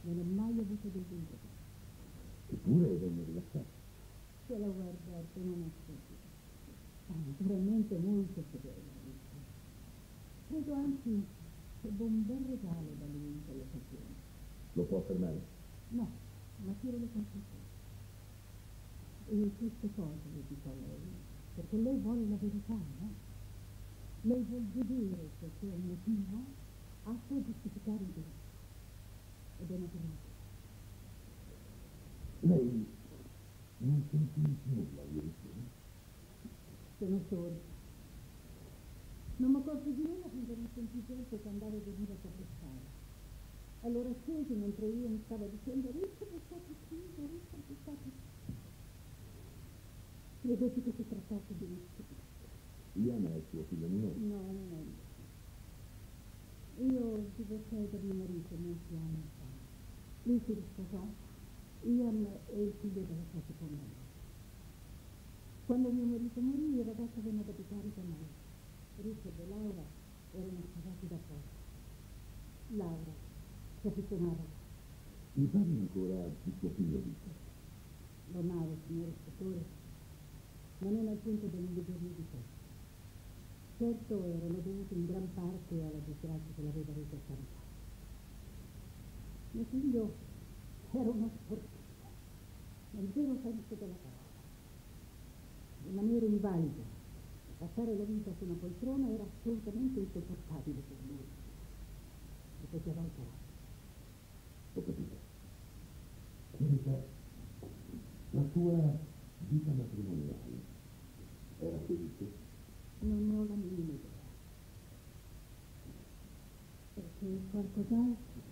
non ho mai avuto del dubbio. Eppure venne rilasciato. Se la guardate non è stupido. È naturalmente molto. Richard. Credo anzi che ebbe un bel regalo da lui in quell'occasione. Lo può affermare? No, ma tiro le conclusioni. E queste cose le dico a lei, perché lei vuole la verità, no? Lei vuol vedere se c'è un motivo atto a giustificare il delitto. Ed è naturale. Lei non sentì nulla ieri sera? Sono sola. Non mi accorgo di nulla finché non sentì gente che andava e veniva per le scale. Allora scesi mentre io mi stavo dicendo Richard è stato ucciso, Richard è stato. Credete che si trattasse di uno stupido. Iana è suo figlio minore. No, non è vero. Io divorziai da mio marito molti anni fa. Lui si risposò. Ian è il figlio della sua seconda moglie. Quando mio marito morì, il ragazzo venne ad abitare da noi. Richard e Laura erano sposati da poco. Laura si affezionava. Mi parli ancora di suo figlio Richard? Lo amavo, signor ispettore, ma non al punto da non vedermi di te. Certo erano dovuti in gran parte alla disgrazia che l'aveva reso sanità. Mio figlio era uno sportivo, nel vero senso della parola. Rimanere invalido, passare la vita su una poltrona era assolutamente insopportabile per lui. Ripeteva ancora. Ho capito. Erika, la tua vita matrimoniale era felice? Non ne ho la minima idea. Perché qualcos'altro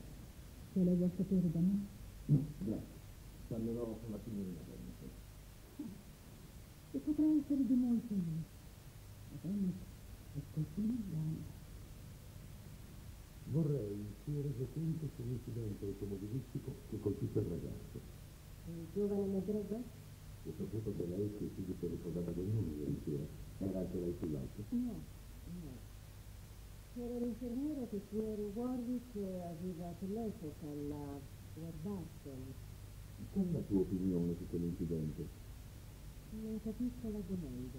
che lei vuol sapere da me? No, grazie. Parlerò con la signorina Venezia. E potrà essere di molto aiuto. La Venezia è così grande. Vorrei si rese conto sull'incidente automobilistico che colpito il ragazzo. Il giovane McGregor? Ho saputo che lei si è subito ricordata del nome ieri sera. Era anche lei sull'auto. No, no. C'era l'infermiera che il signor Warwick aveva all'epoca alla Warburton. Qual è la tua opinione su quell'incidente? Non capisco la domanda.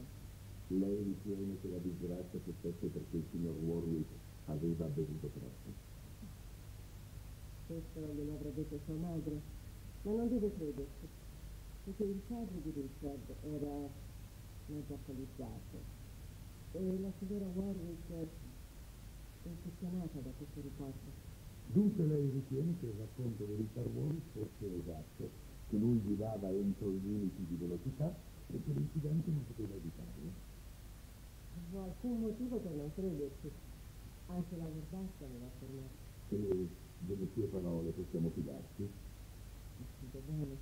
Lei ritiene che la disgrazia successe perché il signor Warwick aveva bevuto troppo? Questo glielo avrà detto sua madre, ma non deve crederci, perché il padre di Richard era mezzo alcolizzato e la signora Warwick è impressionata da questo ricordo. Dunque lei ritiene che il racconto di Richard Warwick fosse esatto, che lui guidava entro i limiti di velocità e che l'incidente non poteva evitarlo. Non ho alcun motivo per non crederci. Anche la Warburton me l'ha affermato. E delle sue parole possiamo fidarci? Capito bene?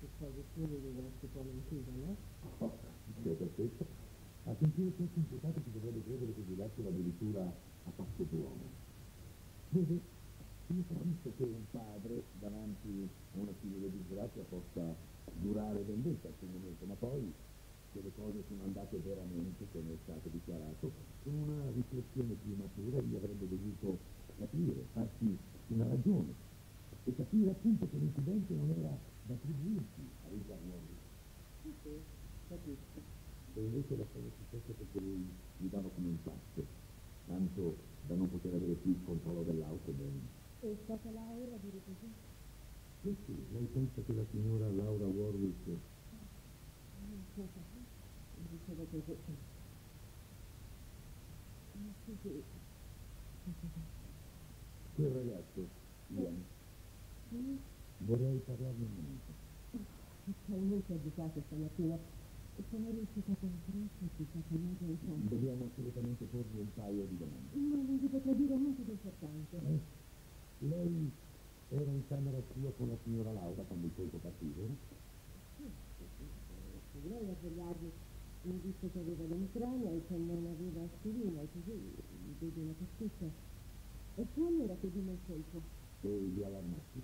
Che cose simili non si può mentire, no? Oh, che è perfetto. A sentire questo imputato si dovrebbe credere che guidasse addirittura a passo d'uomo. Vede, io capisco che un padre davanti a una simile disgrazia possa durare vendetta al suo momento, ma poi se le cose sono andate veramente come è stato dichiarato, con una riflessione più matura egli avrebbe dovuto capire, farsi una ragione e capire appunto che l'incidente non era da attribuirsi a Richard Warwick. Sì, sì, capisco. E invece la cosa successa perché lui guidava come un pazzo, tanto da non poter avere più il controllo dell'auto ben. È stata Laura a dire così? Sì, sì, lei pensa che la signora Laura Warwick Non so, mi dicevo così. Sì, sì. quel ragazzo, Ian, Sì, vorrei parlarne un momento. talmente agitato stamattina sono riuscita a comprendere che chiamato in campo. Dobbiamo assolutamente porgli un paio di domande. Ma non vi potrà dire niente di importante. Eh, lei era in camera sua con la signora Laura quando il colpo partì, vero? Se lei a svegliarmi mi disse che aveva l'emicrania e che non aveva aspirina e così mi diede una pasticcia. E poi allora che dimmi il colpo. E li allarmati.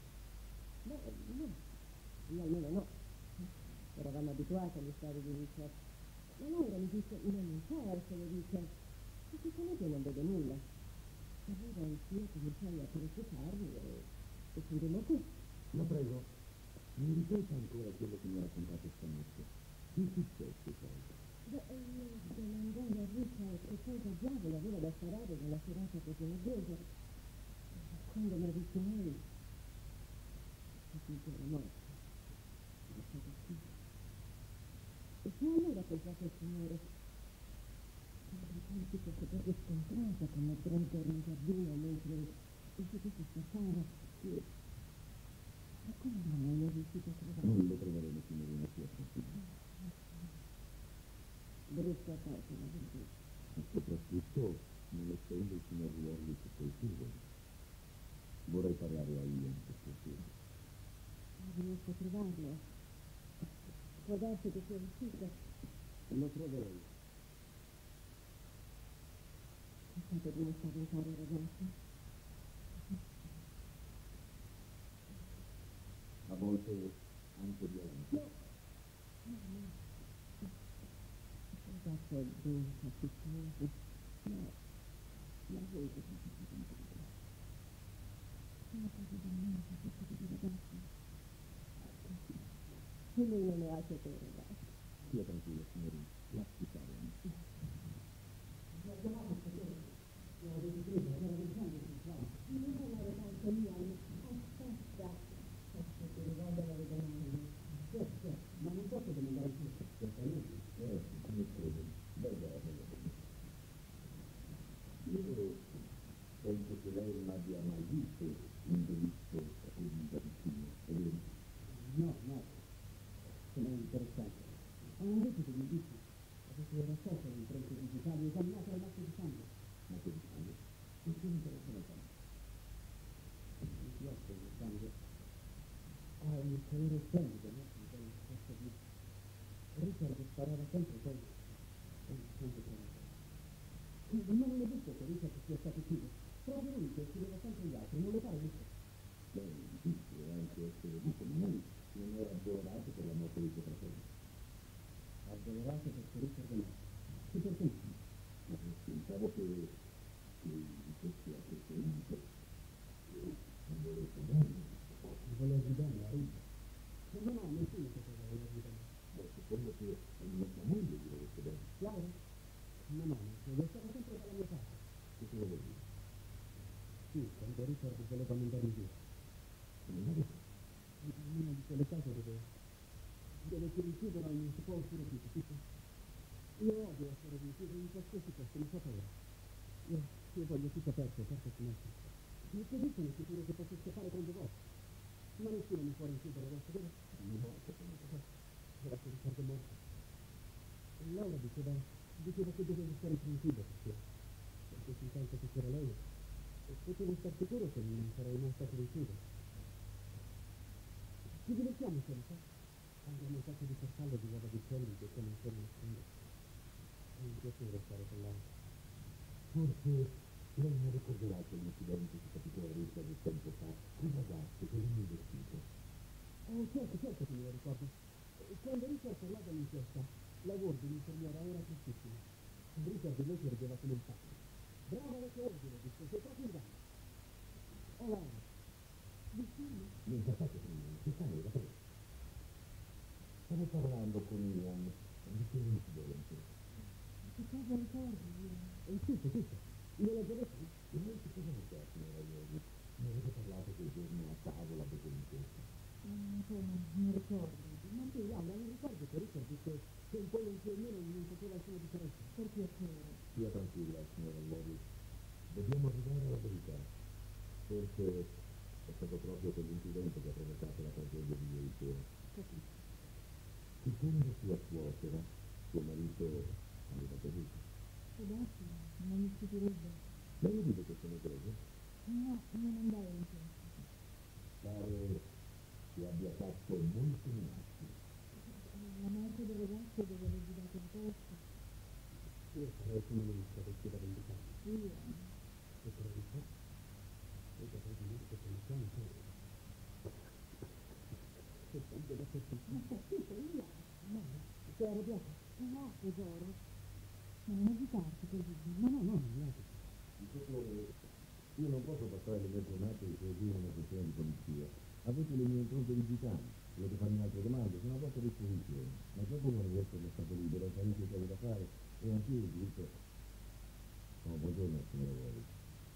Beh, no, io almeno no. Eravamo abituati alle storie di Richard. Ma Laura mi disse, non mi certo, le dice, perché con io non vedo nulla. Allora io cominciai a preoccuparmi e, e chiudemmo qui. La prego, mi ripeta ancora quello che mi ha raccontato stanotte. Che successe poi? Domandai a Richard che cosa diavolo aveva da sparare in una serata così nebbiosa. Quando mi avvicinai, capito la morte. Era stato qui. E poi allora pensate al Signore. Sembra come si fosse scontrata con la Gregor in giardino mentre il seguito scappava. E... Come mai non è riuscito a trovare? Non lo troveremo signorina sia tranquilla. Brutta cosa, la verità. Ma soprattutto non essendo il signor Warwick colpevole. Vorrei parlare a Ian per piacere. Non riesco a trovarlo. Può darsi che sia uscito. Lo troverei. Pensate di non spaventare ragazzi? A volte anche violento. No, no. Il ragazzo è dolce, appiccicoso, ma la voce è così tranquilla. Una cosa di mente, questo tipo di ragazzo. E lui non ne ha che te, ragazzi. Stia tranquillo, signorina. Lasci stare. Non parlare tanto, Liam. Aspetta. Aspetta, ti riguardano le domande. Certo, ma non posso domandare più. Certamente. Eh, mi scusi. Beh, beh, beh. Io penso che lei non abbia mai visto un delitto così da vicino, è vero? No, no. Sembra interessante. Ma non detto che mi dici? Avete il le impronte digitali esaminate al mazzo di sangue. Ma che diciamo? Non ci interessa la cosa. Non ti offre il sangue. Ha un colore splendido, no? Di quel posto di... Richard sparava sempre poi. E il sangue. Ma non è detto che Richard sia stato ucciso. Proprio lui che uccideva sempre gli altri, non lo pare detto. Beh, difficile anche essere ma lei non era addolorato per la morte di suo fratello. Ha addolorato perché Richard è morto. E perché no? Ma pensavo che, che fosse affezionato. Non volete bene. Non volergli bene a Richard. Non ho nessuno che poteva volergli bene. Beh, suppongo che a mia moglie gli volete bene. Laura? No, no, non stava sempre dalla mia parte. Che cosa vuol dire? Sì, quando Richard voleva mandarmi via. Come mai? In una di quelle case dove, dove ti rinchiudono e non si può uscire più? Io odio essere rinchiuso in qualsiasi posto, mi fa paura. Io, io voglio tutto aperto, aperto finestre. Mi che dicono sicuro che posso scappare quando vuoi. Ma nessuno mi può rinchiudere adesso, vero? Non ho capito. Ora che Riccardo è morto. E Laura diceva, diceva che dovevo stare tranquillo perché, perché fin tanto che c'era lei, e potevo star sicuro che non sarei mai stato rinchiuso. Ci divertiamo sempre. Andiamo a casa di Castallo di uova di sono intorno al fondo. È un piacere stare con Laura. Forse lei non ricorderà che l'incidente che capitò a Richard tempo fa, quel ragazzo che venne vestito. Oh, certo, certo che me lo ricordo. E Quando Richard parlava all'inchiesta, la Ward, l'infermiera, era tristissima. Richard lei si rideva come un pazzo. Brava la tua ordine, disse, sei proprio in gamba. Oh, vicino. Non passate prima, che fai? La prego. Stavo parlando con Ian di quell'incidente. Che cosa ricordi? Eh, tutto, tutto. Detto? E lei che cosa signora Iori? Ne avete parlato quel giorno a tavola dopo l'inchiesta. non ricordo. Ma tu, Laura, non ricordi che Richard disse che pollo in più o meno non faceva alcuna differenza? Per piacere. Stia tranquilla, signora Iori. Dobbiamo arrivare alla verità. Forse è stato proprio quell'incidente che ha provocato la tragedia di ieri sera. Capito. Secondo sua suocera, suo marito aveva bevuto. Darsi, non mi stupirebbe. Lei dice che sono cose? No, non andare in questo. Pare che abbia fatto molti minacci. La morte del ragazzo dove le girate in testa. Io sarei come ministro del chiedere indicato. Io, E per Richard? E per il ministro che mi chiama poi. Che sempre da tutti. ma sta zitto, io. No, sei arrabbiato? No, tesoro. Ma non agitarti così. No, no, no, non. Dicevo, io non posso passare le mie giornate così in una sezione di polizia. Avete le mie impronte digitali, volete farmi altre domande, sono a vostra disposizione. Ma dopo vorrei essere stato libero, parecchie cose da fare e anche io dico... Oh, buongiorno, signora Voi.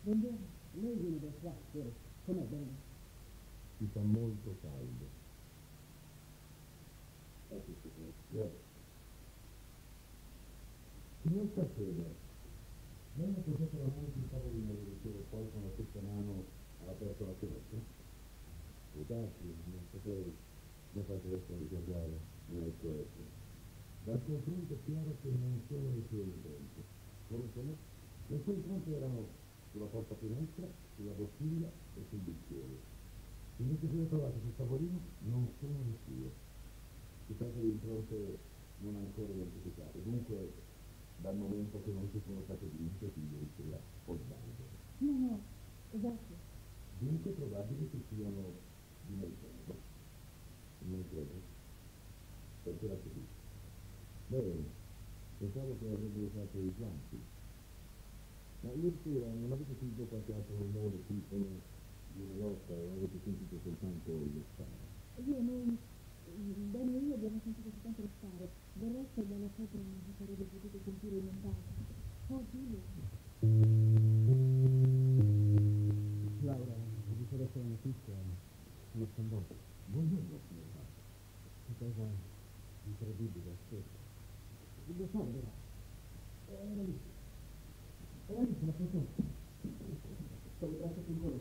Buongiorno. Lei viene da qua? Com'è bene? Si fa molto caldo. Ecco, signor. Signor Cassese, lei ha portato davanti il tavolino che dicevo poi con la stessa mano ha aperto la finestra? Può darsi, non saprei, mi ha fatto ricordare, non è questo. Dal confronto chiaro che non sono le sue. Come sono? Le sue impronte erano sulla porta finestra, sulla bottiglia e sul bicchiere. Invece che ho trovate sul tavolino non sono le sue. Si tratta di impronte non ancora identificate. Dunque, dal momento che non ci sono state vinte, quindi rischia o sbaglio. No, no, esatto. Dunque è probabile che siano di Melchede. Non credo. Perché la così? Bene, pensavo che avrebbero usato i guanti. Ma ieri sera non avete sentito qualche altro rumore come di una lotta o avete sentito soltanto lo sparo? Io non... Bene, io abbiamo sentito soltanto le spare. Del resto dalla sopra non sarebbe potuto sentire nient'altro. Oh, Giulio. Laura, ho visto adesso la notizia, sono sconvolto. Buongiorno, signora. Che cosa incredibile, aspetta. Lo so, però. Era lì. Era lì sulla foto. Stavo braccio sul collo.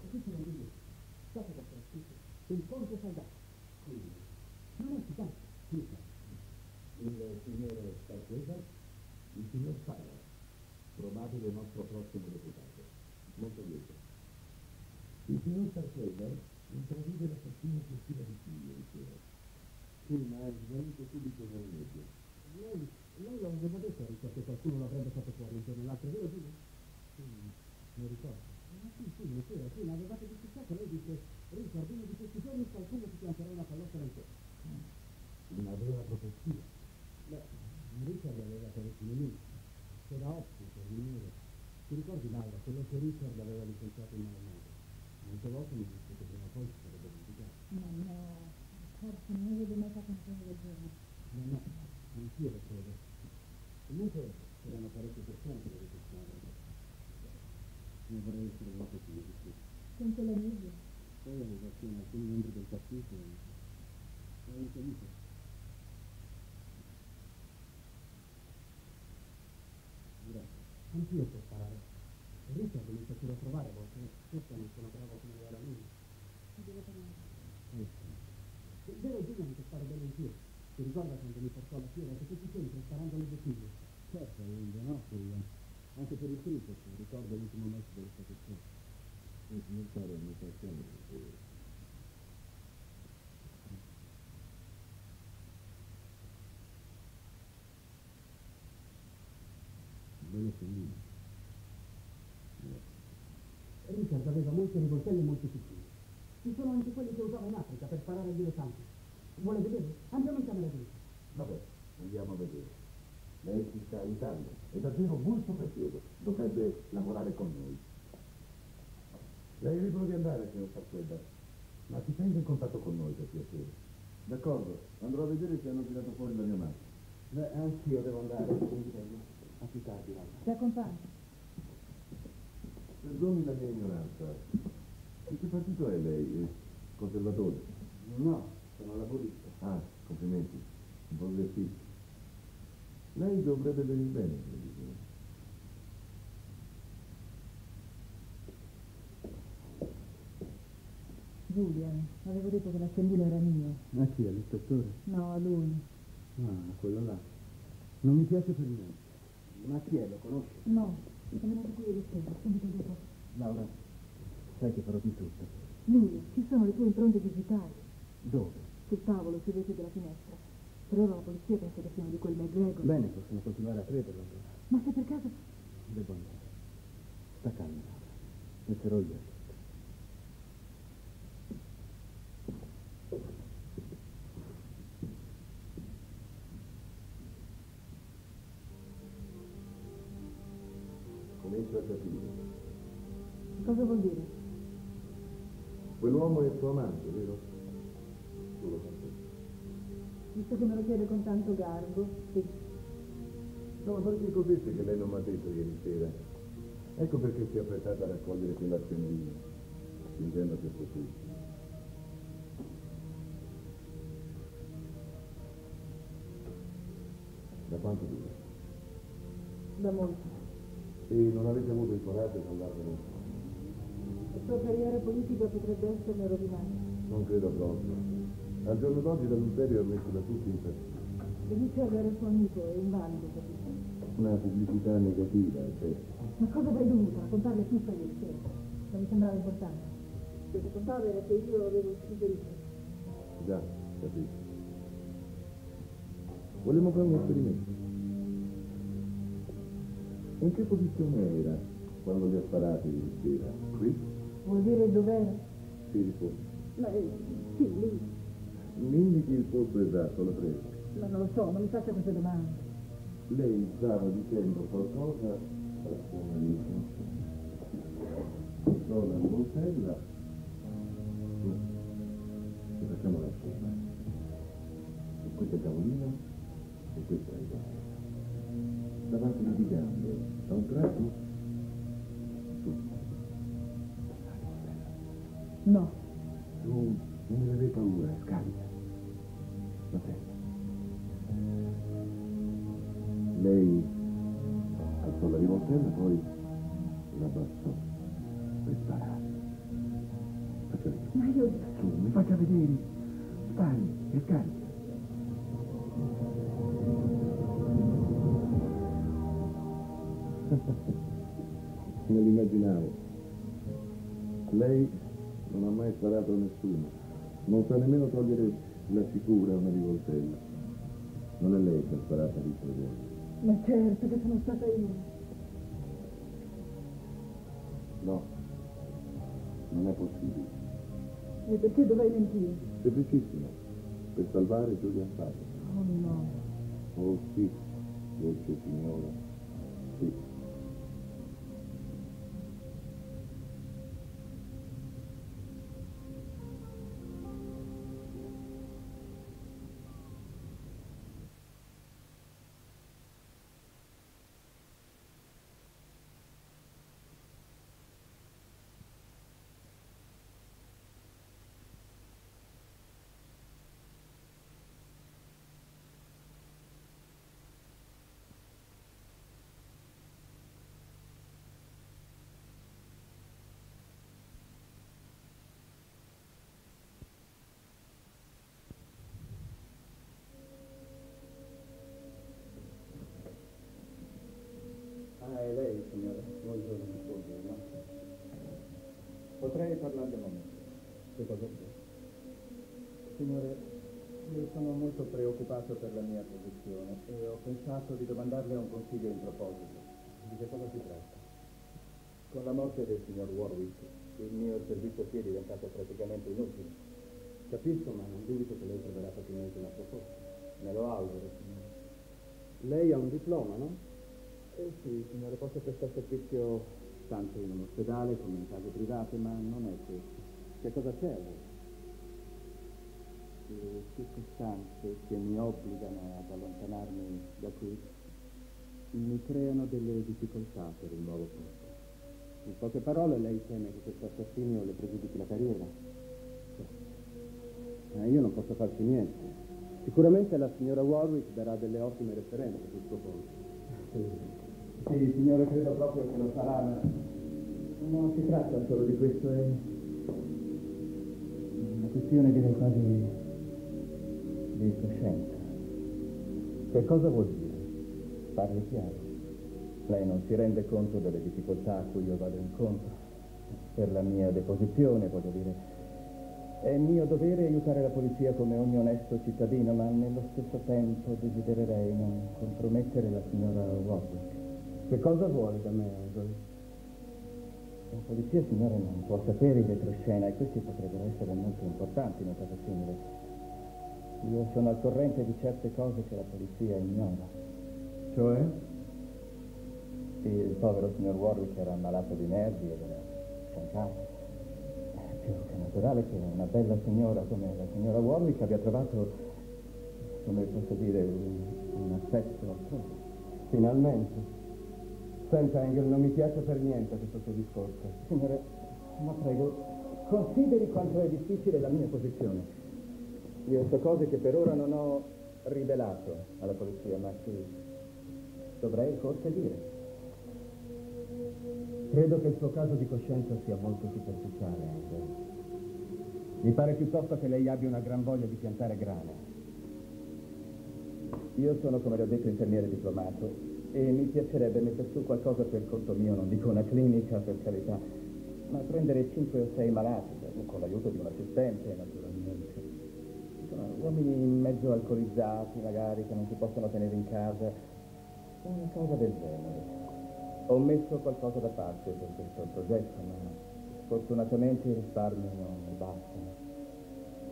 Così sono lì. Sapete cosa c'era scritto? Il conto saldato. Non citato. Qui sta. Il signore Starquesa, il signor Sara, probabile nostro prossimo deputato. Molto lieto. Il signor Starquesa intravide l'assassino che usciva di ieri sera. Sì, ma è svanito subito nel medio. Lei, lei lo aveva detto che qualcuno l'avrebbe fatto fuori un giorno l'altro, vero Giulio? Sì, mi ricordo. Ma sì, sì, mi sera, sì, ma avevate discusso lei dice, Richard, uno di questi giorni qualcuno ti pianterà una pallotta nel petto. Una vera profezia. Beh, Richard aveva parecchi nemici. C'era Optico, il nero. Ti ricordi Laura, quello che Richard aveva licenziato in malo modo? Molte volte mi disse che prima o poi si sarebbe dimenticato. Ma no, forse non avevo mai fatto una cosa del genere. No, no, anch'io lo credo. Comunque c'erano parecchie persone che lo ricordarono. Non vorrei essere molto più di più. Con quella nebbia. Poi assieme alcuni membri del partito e un amico. Grazie. Anch'io so sparare. Richard mi faceva trovare a volte, forse non sono bravo come lo era lui. Ti devo parlare. Eh sì. Vero Giuliano che sparo bene anch'io. Ti ricorda quando mi portò alla fiera che tutti sempre sparando alle bottiglie? Certo, un buonotto io. Anche per il cricket, ricordo l'ultimo match dello Stato Il signor Sara mi fa chiamare. Bene femmina. Richard aveva molte rivoltelle e molti fucili. Ci sono anche quelli che usava in Africa per sparare agli elefanti. Vuole vedere? Andiamo in camera di Vabbè, andiamo a vedere. Lei si sta aiutando, è davvero molto prezioso. Dovrebbe lavorare con noi. Lei è libero di andare, signor Sarqueda, ma si tenga in contatto con noi per piacere. D'accordo, andrò a vedere se hanno tirato fuori la mia macchina. Beh, anch'io devo andare, mi A più tardi, Laura. Ti accompagno. Perdoni la mia ignoranza. Di che partito è lei? Eh, Conservatore? No, sono laburista. Ah, complimenti. Un progressista. Lei dovrebbe venire bene, mi dicono. Julian, avevo detto che l'accendino era mio. A chi? All'ispettore? No, a lui. Ah, quello là. Non mi piace per niente. Ma chi è? Lo conosci? No, è venuto qui ieri sera, subito dopo. Laura, sai che farò di tutto. Lui, ci sono le tue impronte digitali. Dove? Sul tavolo, sui vetri della finestra. Per ora la polizia pensa che siano di quel McGregor. Bene, possono continuare a crederlo allora. Ma se per caso... Devo andare. Sta calma, Laura. Metterò io Comincio a capire. Cosa vuol dire? Quell'uomo è suo amante, vero? Tu lo sapevi. Visto che me lo chiede con tanto garbo, sì. Sono parecchie cosette che lei non mi ha detto ieri sera. Ecco perché si è affrettata a raccogliere quell'accendino, fingendo che fosse. Da quanto dura? Da molto. E non avete avuto il coraggio di andarvene? La sua carriera politica potrebbe esserne rovinata. Non credo proprio. Al giorno d'oggi l'adulterio è messo da tutti in pratica. E dice avere suo amico è invalido, capito? Una pubblicità negativa, è certo. Ma cosa avrei dovuto raccontarle tutta ieri sera? Non mi sembrava importante. Quello che contava era che io avevo suggerito. Già, capisco. Vogliamo fare un esperimento. In che posizione era quando li ha sparati ieri sera? Qui? Vuol dire dov'era? Si risponde. Ma eh, sì, lì. Mi indichi il posto esatto, la prego. Ma non lo so, non mi faccia queste domande. Lei stava dicendo qualcosa alla sua marito. Do la rivoltella. No. Cosa facciamo una scuola. Questo è il tavolino e questo è bar. Stavate litigando, a un tratto, su. No, Tu non ne avevi paura, scarica. Va bene. Lei alzò la rivoltella, poi Me l'immaginavo. Lei non ha mai sparato a nessuno. Non sa nemmeno togliere la sicura a una rivoltella. Non è lei che ha sparato a Vuole. Ma certo che sono stata io. No, non è possibile. E perché dovrei mentire? Semplicissimo, per salvare Giulia Stato. Oh no. Oh sì, dolce signora, sì. È lei, signora. Buongiorno. Buongiorno. Potrei parlarle un momento. Che cosa c'è? Signore, io sono molto preoccupato per la mia posizione e ho pensato di domandarle un consiglio in proposito. Di che cosa si tratta? Con la morte del signor Warwick, il mio servizio qui è diventato praticamente inutile. Capisco, ma non dubito che lei troverà facilmente un altro posto. Me lo auguro, signore. Lei ha un diploma, no? Eh sì, signore, posso prestare servizio Tanto in un ospedale, come in case private, ma non è questo. Che cosa c'è? Le circostanze che mi obbligano ad allontanarmi da qui mi creano delle difficoltà per il nuovo posto. In poche parole, lei teme che questo assassinio le pregiudichi la carriera? Eh, io non posso farci niente. Sicuramente la signora Warwick darà delle ottime referenze sul suo conto. Sì. Sì, signore, credo proprio che lo farà, ma non si tratta solo di questo, è una questione direi quasi di coscienza. Che cosa vuol dire? Parli chiaro. Lei non si rende conto delle difficoltà a cui io vado incontro. Per la mia deposizione, voglio dire. È mio dovere aiutare la polizia come ogni onesto cittadino, ma nello stesso tempo desidererei non compromettere la signora Warwick. Che cosa vuole da me, Angelo? La polizia, signore, non può sapere in retroscena e questi potrebbero essere molto importanti in un caso simile. Io sono al corrente di certe cose che la polizia ignora. Cioè? Il povero signor Warwick era ammalato di nervi ed era stancato. È più che naturale che una bella signora come la signora Warwick abbia trovato, come posso dire, un, un affetto altrove. Finalmente. Senta, Engel, non mi piace per niente questo suo discorso. Signore, ma prego, consideri quanto è difficile la mia posizione. Io so cose che per ora non ho rivelato alla polizia, ma che dovrei forse dire. Credo che il suo caso di coscienza sia molto superficiale, Angel. Mi pare piuttosto che lei abbia una gran voglia di piantare grane. Io sono, come le ho detto, infermiere diplomato e mi piacerebbe mettere su qualcosa per conto mio, non dico una clinica, per carità, ma prendere cinque o sei malati, con l'aiuto di un assistente, naturalmente. Insomma, uomini mezzo alcolizzati, magari, che non si possono tenere in casa, una cosa del genere. Ho messo qualcosa da parte per questo progetto, ma sfortunatamente i risparmi non bastano.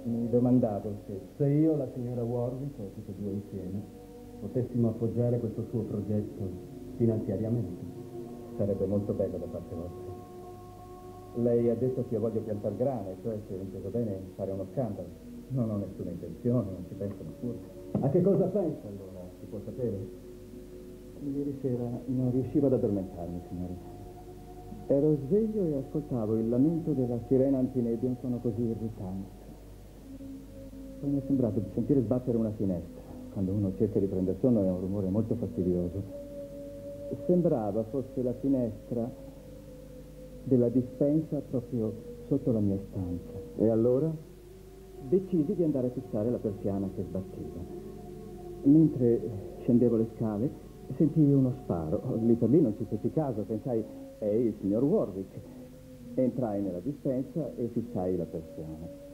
Mi domandavo se Se io, la signora Warwick, o tutte e due insieme, potessimo appoggiare questo suo progetto finanziariamente. sarebbe molto bello da parte vostra. Lei ha detto che io voglio piantare grane, cioè, se ho inteso bene, fare uno scandalo. Non ho nessuna intenzione, non ci penso neppure. A che cosa pensa allora? Si può sapere? Ieri sera non riuscivo ad addormentarmi, signore. Ero sveglio e ascoltavo il lamento della sirena antinebia, un suono così irritante. Poi mi è sembrato di sentire sbattere una finestra. Quando uno cerca di prendere sonno è un rumore molto fastidioso. Sembrava fosse la finestra della dispensa proprio sotto la mia stanza. E allora? Decisi di andare a fissare la persiana che sbatteva. Mentre scendevo le scale sentii uno sparo. Lì per lì non ci feci caso, pensai, è il signor Warwick. Entrai nella dispensa e fissai la persiana.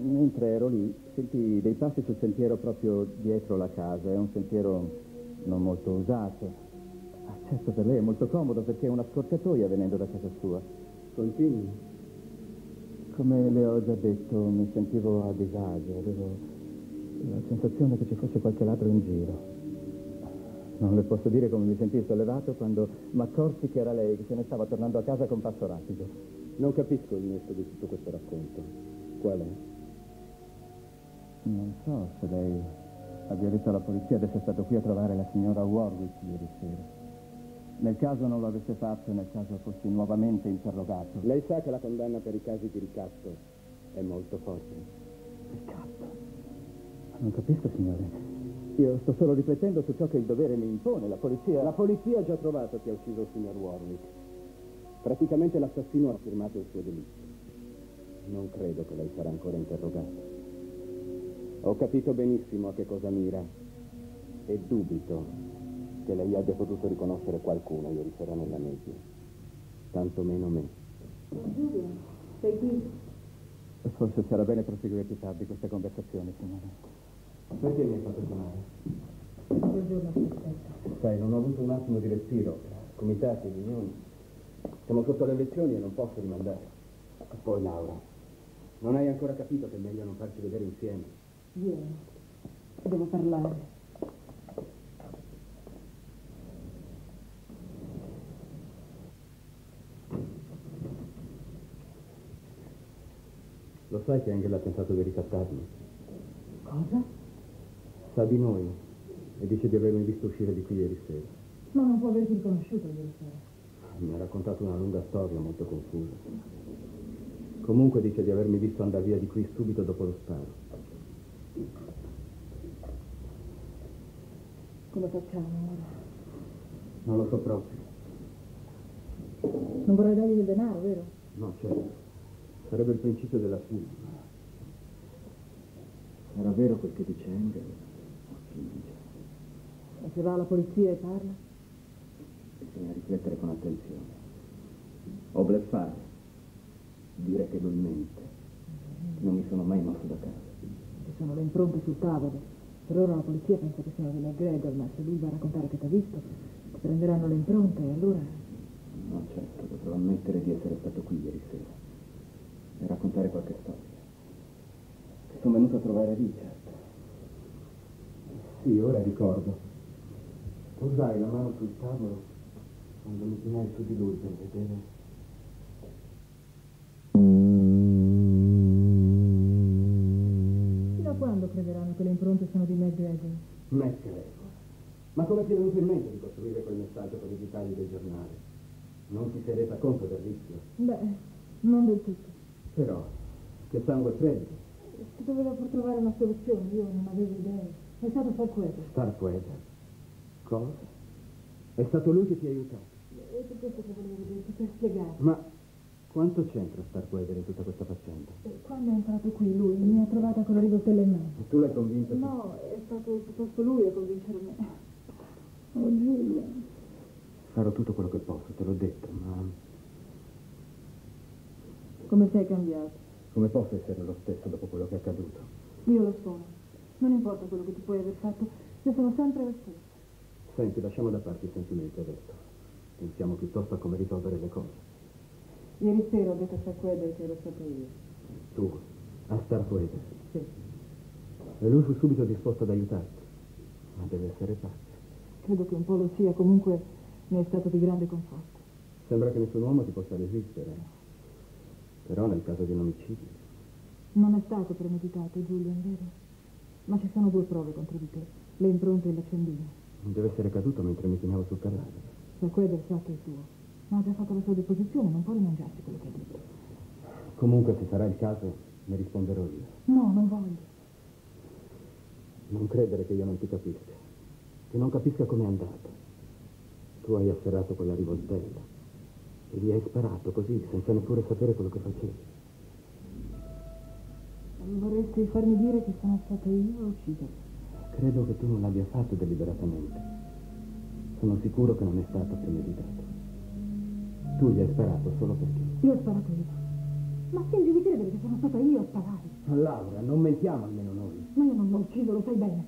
Mentre ero lì sentii dei passi sul sentiero proprio dietro la casa. È un sentiero non molto usato. Ah, certo, per lei è molto comodo perché è una scorciatoia venendo da casa sua. Continui. Come le ho già detto, mi sentivo a disagio, avevo la sensazione che ci fosse qualche ladro in giro. Non le posso dire come mi sentii sollevato quando mi accorsi che era lei che se ne stava tornando a casa con passo rapido. Non capisco il nesso di tutto questo racconto. Qual è? Non so se lei abbia detto alla polizia di essere stato qui a trovare la signora Warwick ieri sera. Nel caso non lo avesse fatto e nel caso fossi nuovamente interrogato. Lei sa che la condanna per i casi di ricatto è molto forte. Ricatto? Non capisco, signore. Io sto solo riflettendo su ciò che il dovere mi impone. La polizia... La polizia ha già trovato chi ha ucciso il signor Warwick. Praticamente l'assassino ha firmato il suo delitto. Non credo che lei sarà ancora interrogato. Ho capito benissimo a che cosa mira e dubito che lei abbia potuto riconoscere qualcuno ieri sera nella nebbia. Tanto meno me. Giulio, sei qui? Forse sarà bene proseguire più tardi questa conversazione, signore. Perché mi hai fatto chiamare? Quel giorno ti aspetto. Sai, non ho avuto un attimo di respiro. Comitati, riunioni. Siamo sotto le elezioni e non posso rimandare. E poi, Laura, non hai ancora capito che è meglio non farci vedere insieme. Vieni. Devo parlare. Lo sai che Engel ha tentato di ricattarmi? Cosa? Sa di noi e dice di avermi visto uscire di qui ieri sera. Ma non può averti riconosciuto ieri sera. Mi ha raccontato una lunga storia molto confusa. Comunque dice di avermi visto andare via di qui subito dopo lo sparo. Come facciamo ora? Non lo so proprio. Non vorrai dargli del denaro, vero? No, certo. Sarebbe il principio della fine. Era vero quel che dice Engel? O finge? E se va alla polizia e parla? Bisogna riflettere con attenzione. O bleffare. Dire che lui mente. Non mi sono mai mosso da casa. Ci sono le impronte sul tavolo. Per ora la polizia pensa che siano di McGregor, ma se lui va a raccontare che ti ha visto, ti prenderanno le impronte e allora... No, certo, dovrò ammettere di essere stato qui ieri sera. E raccontare qualche storia. Che sono venuto a trovare Richard. Sì, ora ricordo. Posai la mano sul tavolo quando mi chinai su di lui per vedere... Crederanno che le impronte sono di McGregor? McGregor. Ma come ti è venuto in mente di costruire quel messaggio con i dettagli del giornale? Non ti sei resa conto del rischio. Beh, non del tutto. Però, che sangue freddo. Si doveva pur trovare una soluzione, io non avevo idee. È stato Falquete. Starkweather. Cosa? È stato lui che ti ha aiutato. È per questo che volevo vederti, per spiegarti. Ma quanto c'entra Starkweather in tutta questa faccenda? E Quando è entrato qui lui mi ha trovata con la rivoltella in mano. E tu l'hai convinto? No, è stato piuttosto lui a convincere me. Oh Giulia. Farò tutto quello che posso, te l'ho detto, ma Come sei cambiato? come posso essere lo stesso dopo quello che è accaduto? Io lo sono. Non importa quello che tu puoi aver fatto, io sono sempre la stessa. Senti, lasciamo da parte i sentimenti adesso. Pensiamo piuttosto a come risolvere le cose. Ieri sera ho detto a Sacqueder che ero stato io. Tu, a Starkweather. Sì. E lui fu subito disposto ad aiutarti. Ma deve essere pazzo. Credo che un po' lo sia, comunque mi è stato di grande conforto. Sembra che nessun uomo ti possa resistere. Però nel caso di un omicidio... Non è stato premeditato, Julian, vero? Ma ci sono due prove contro di te, le impronte e l'accendino. Deve essere caduto mentre mi chinavo sul cadavere. Se Queder sa che è tuo, ma ha già fatto la sua deposizione, non può rimangiarsi quello che ha detto. Comunque, se sarà il caso, ne risponderò io. No, non voglio. Non credere che io non ti capisca. Che non capisca com'è andato. Tu hai afferrato quella rivoltella e gli hai sparato così, senza neppure sapere quello che facevi. Vorresti farmi dire che sono stata io a ucciderlo? Credo che tu non l'abbia fatto deliberatamente. Sono sicuro che non è stato premeditato. Tu gli hai sparato solo perché. Io ho sparato io. Ma fingi di credere che sono stata io a sparare. Laura, non mentiamo almeno noi. Ma io non l'ho ucciso, lo sai bene.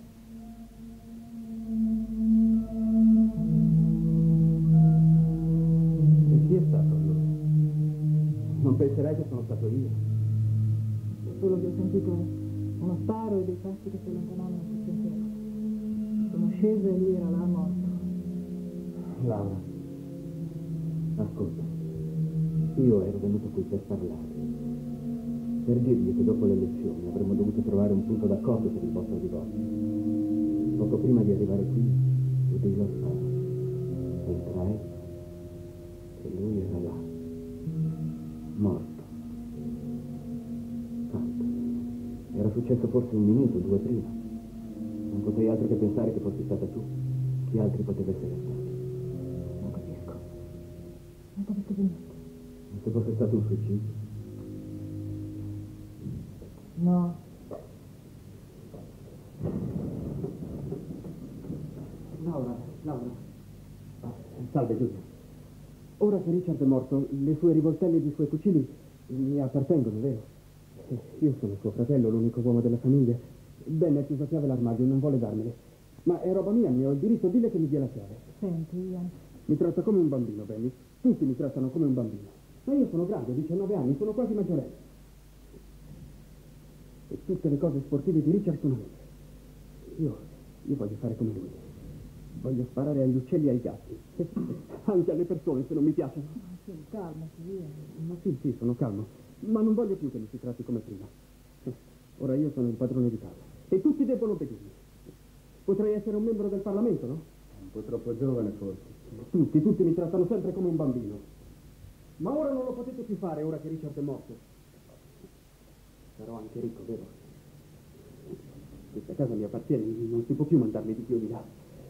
E chi è stato allora? Non penserai che sono stato io? Quello che ho sentito uno sparo e dei passi che si allontanavano sul sentiero. Sono scesa e lui era là morto. Laura, ascolta. Io ero venuto qui per parlare. Per dirgli che dopo le elezioni avremmo dovuto trovare un punto d'accordo per il vostro divorzio. Poco prima di arrivare qui, udì lo sparo. Entrai e lui era là, morto. Fatto. Era successo forse un minuto, due prima. Non potei altro che pensare che fossi stata tu. Chi altri poteva essere stato? Non se fosse stato un suicidio? No. Laura, Laura. Salve Giulia. Ora che Richard è morto, le sue rivoltelle e i suoi fucili mi appartengono, vero? Io sono suo fratello, l'unico uomo della famiglia. Bene, ha chiuso a chiave l'armadio, non vuole darmele. Ma è roba mia, ne ho il diritto, dille che mi dia la chiave. Senti, Ian, Mi tratta come un bambino, Benny. Tutti mi trattano come un bambino. Ma io sono grande, ho 19 anni, sono quasi maggiorenne. E tutte le cose sportive di Richard sono mie. Io, io voglio fare come lui. Voglio sparare agli uccelli e ai gatti. <laughs> Anche alle persone se non mi piacciono. sì, calmati, Ian. Ma sì, sì, sono calmo. Ma non voglio più che mi si tratti come prima. Eh, Ora io sono il padrone di casa. E tutti debbono obbedire. Potrei essere un membro del Parlamento, no? Un po' troppo giovane, forse. Tutti, tutti mi trattano sempre come un bambino. Ma ora non lo potete più fare, ora che Richard è morto. Sarò anche ricco, vero? Questa casa mi appartiene, non si può più mandarmi di più di là.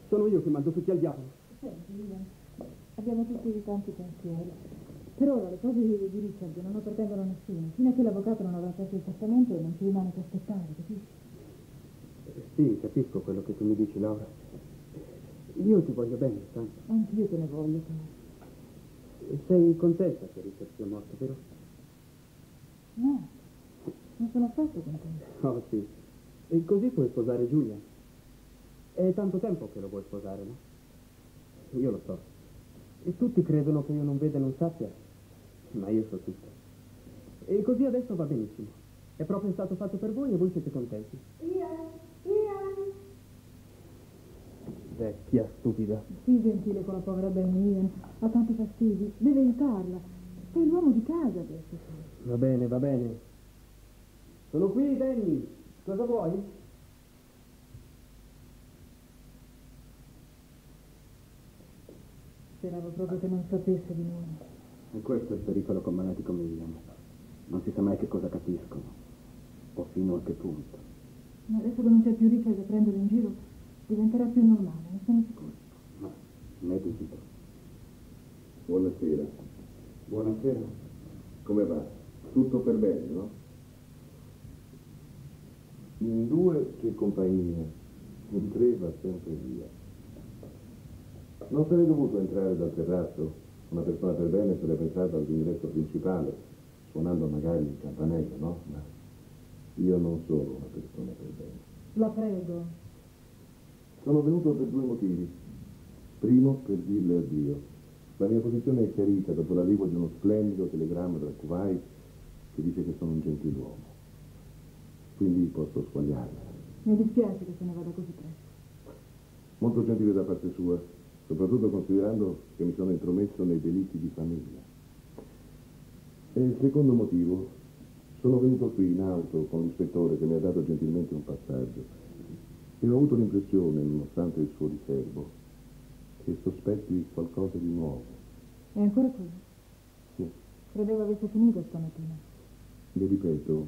Sono io che mando tutti al diavolo. Senti, Ian, abbiamo tutti tanti pensieri. Per ora le cose di, Richard non appartengono a nessuno. Fino a che l'avvocato non avrà fatto il testamento non ci rimane che aspettare, capisci? Sì, capisco quello che tu mi dici, Laura. Io ti voglio bene, tanto. Anch'io te ne voglio. E sei contenta che Richard sia morto, vero? No, non sono affatto contenta. Oh, sì. E così puoi sposare Giulia. È tanto tempo che lo vuoi sposare, no? Io lo so. E tutti credono che io non veda e non sappia, ma io so tutto. E così adesso va benissimo. È proprio stato fatto per voi e voi siete contenti. Vecchia stupida. Sii gentile con la povera Benny, Ian. Ha tanti fastidi. Deve aiutarla. Sei l'uomo di casa adesso. Va bene, va bene. Sono qui, Danny. Cosa vuoi? Speravo proprio che non sapesse di noi. E questo è il pericolo con malati come Ian. Non si sa mai che cosa capiscono. O fino a che punto. Ma adesso che non c'è più Richard a prenderlo in giro, diventerà più normale, ne sono sicuro. Ma ne dubito. Buonasera. Buonasera. Come va? Tutto per bene, no? In due c'è compagnia, in tre va sempre via. Non sarei dovuto entrare dal terrazzo. Una persona per bene sarebbe entrata all'ingresso principale, suonando magari il campanello, no? Ma io non sono una persona per bene. La prego. Sono venuto per due motivi. Primo, per dirle addio. La mia posizione è chiarita dopo l'arrivo di uno splendido telegramma dal Kuwait che dice che sono un gentiluomo. Quindi posso squagliarla. Mi dispiace che se ne vada così presto. Molto gentile da parte sua, soprattutto considerando che mi sono intromesso nei delitti di famiglia. E il secondo motivo, Sono venuto qui in auto con l'ispettore che mi ha dato gentilmente un passaggio e ho avuto l'impressione, nonostante il suo riservo, che sospetti qualcosa di nuovo. È ancora qui? Sì, Credevo avesse finito stamattina. le ripeto,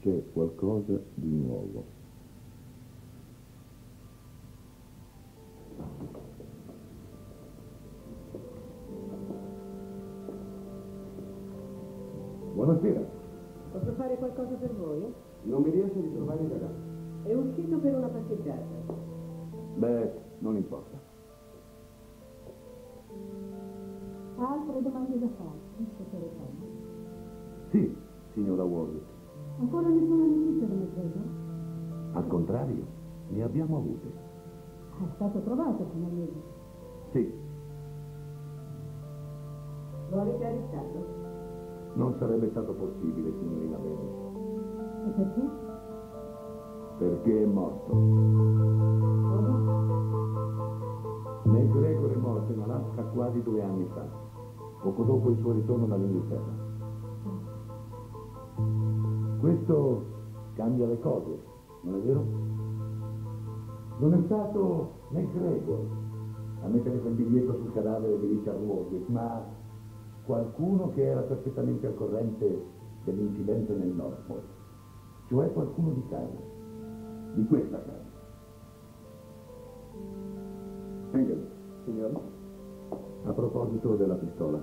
c'è qualcosa di nuovo. Buonasera. Posso fare qualcosa per voi? Non mi riesce a ritrovare il ragazzo. È uscito per una passeggiata. Beh, non importa. Ha altre domande da fare, ispettore Tom? Sì, signora Warwick. Ancora nessuna notizia da Medvedev? Al contrario, ne abbiamo avute. È stato trovato finalmente. Sì, Lo avete arrestato? non sarebbe stato possibile, signorina Benny, E perché? Perché è morto. Nel Gregor è morto in Alaska quasi due anni fa, poco dopo il suo ritorno dall'Inghilterra. Questo cambia le cose, non è vero? Non è stato Nel Gregor a mettere quel biglietto sul cadavere di Richard Warwick, ma qualcuno che era perfettamente al corrente dell'incidente nel Norfolk, cioè qualcuno di casa, di questa casa. Engel, signore? A proposito della pistola,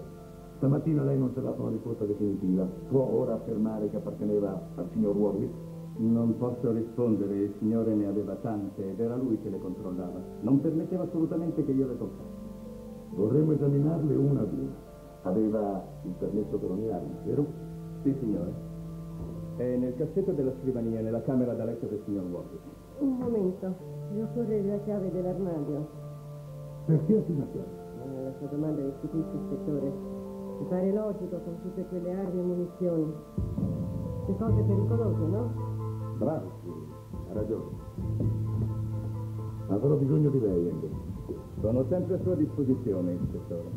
stamattina lei non c'è dato una risposta definitiva. Può ora affermare che apparteneva al signor Warwick? Non posso rispondere, il signore ne aveva tante ed era lui che le controllava. Non permetteva assolutamente che io le toccassi. Vorremmo esaminarle una ad una. Aveva il permesso per ogni arma, vero? Sì, signore. È nel cassetto della scrivania, nella camera da letto del signor Warwick. Un momento. Mi occorre la chiave dell'armadio. Perché affinatore? Eh, la sua domanda mi stupisce, ispettore. Mi pare logico con tutte quelle armi e munizioni. Che cose pericolose, no? Bravo, ha ragione. Avrò bisogno di lei, Engel. Sono sempre a sua disposizione, ispettore.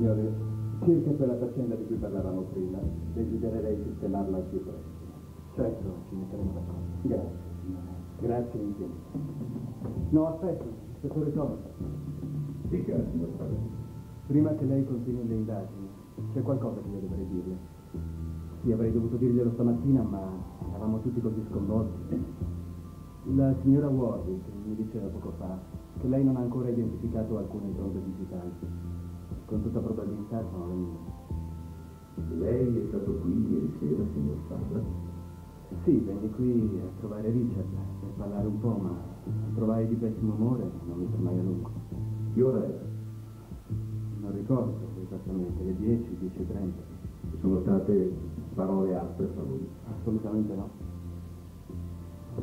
Signore, circa quella faccenda di cui parlavamo prima, desidererei sistemarla al più presto. Certo, ci metteremo d'accordo. Grazie, signore. Grazie infinite. No, aspetta, ispettore Thomas. Dica, signor Padre. Prima che lei continui le indagini, c'è qualcosa che io dovrei dirle. Sì, avrei dovuto dirglielo stamattina, ma eravamo tutti così sconvolti. La signora Warwick mi diceva poco fa che lei non ha ancora identificato alcune impronte digitali. Con tutta probabilità sono mie. Lei è stato qui ieri sera, signor Fabra? Sì, venni qui a trovare Richard per parlare un po', ma trovai di pessimo umore e non mi fermai a lungo. Che ora era? Non ricordo esattamente, le 10, 10.30. Sono state parole aspre fra voi. Assolutamente no.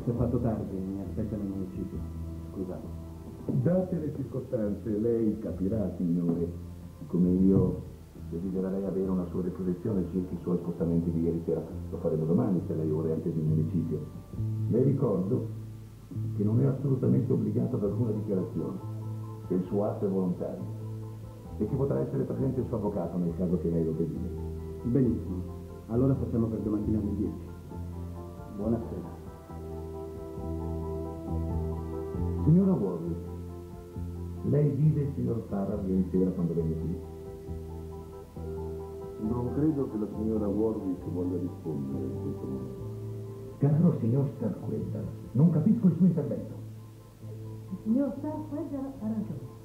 Si è fatto tardi, mi aspettano in municipio. Scusate. Date le circostanze, lei capirà, signore, come io desidererei avere una sua disposizione circa i suoi spostamenti di ieri sera. Lo faremo domani se lei è atteso in municipio. Le ricordo che non è assolutamente obbligato ad alcuna dichiarazione, che il suo atto è volontario e che potrà essere presente il suo avvocato nel caso che lei lo desideri. Benissimo. Allora facciamo per domattina alle 10. Buonasera. Signora Warwick, lei vide il signor Farrar ieri sera quando venne qui? Non credo che la signora Warwick voglia rispondere in questo momento. Caro signor Starquetta, non capisco il suo intervento. Il signor Starkweather ha ragione.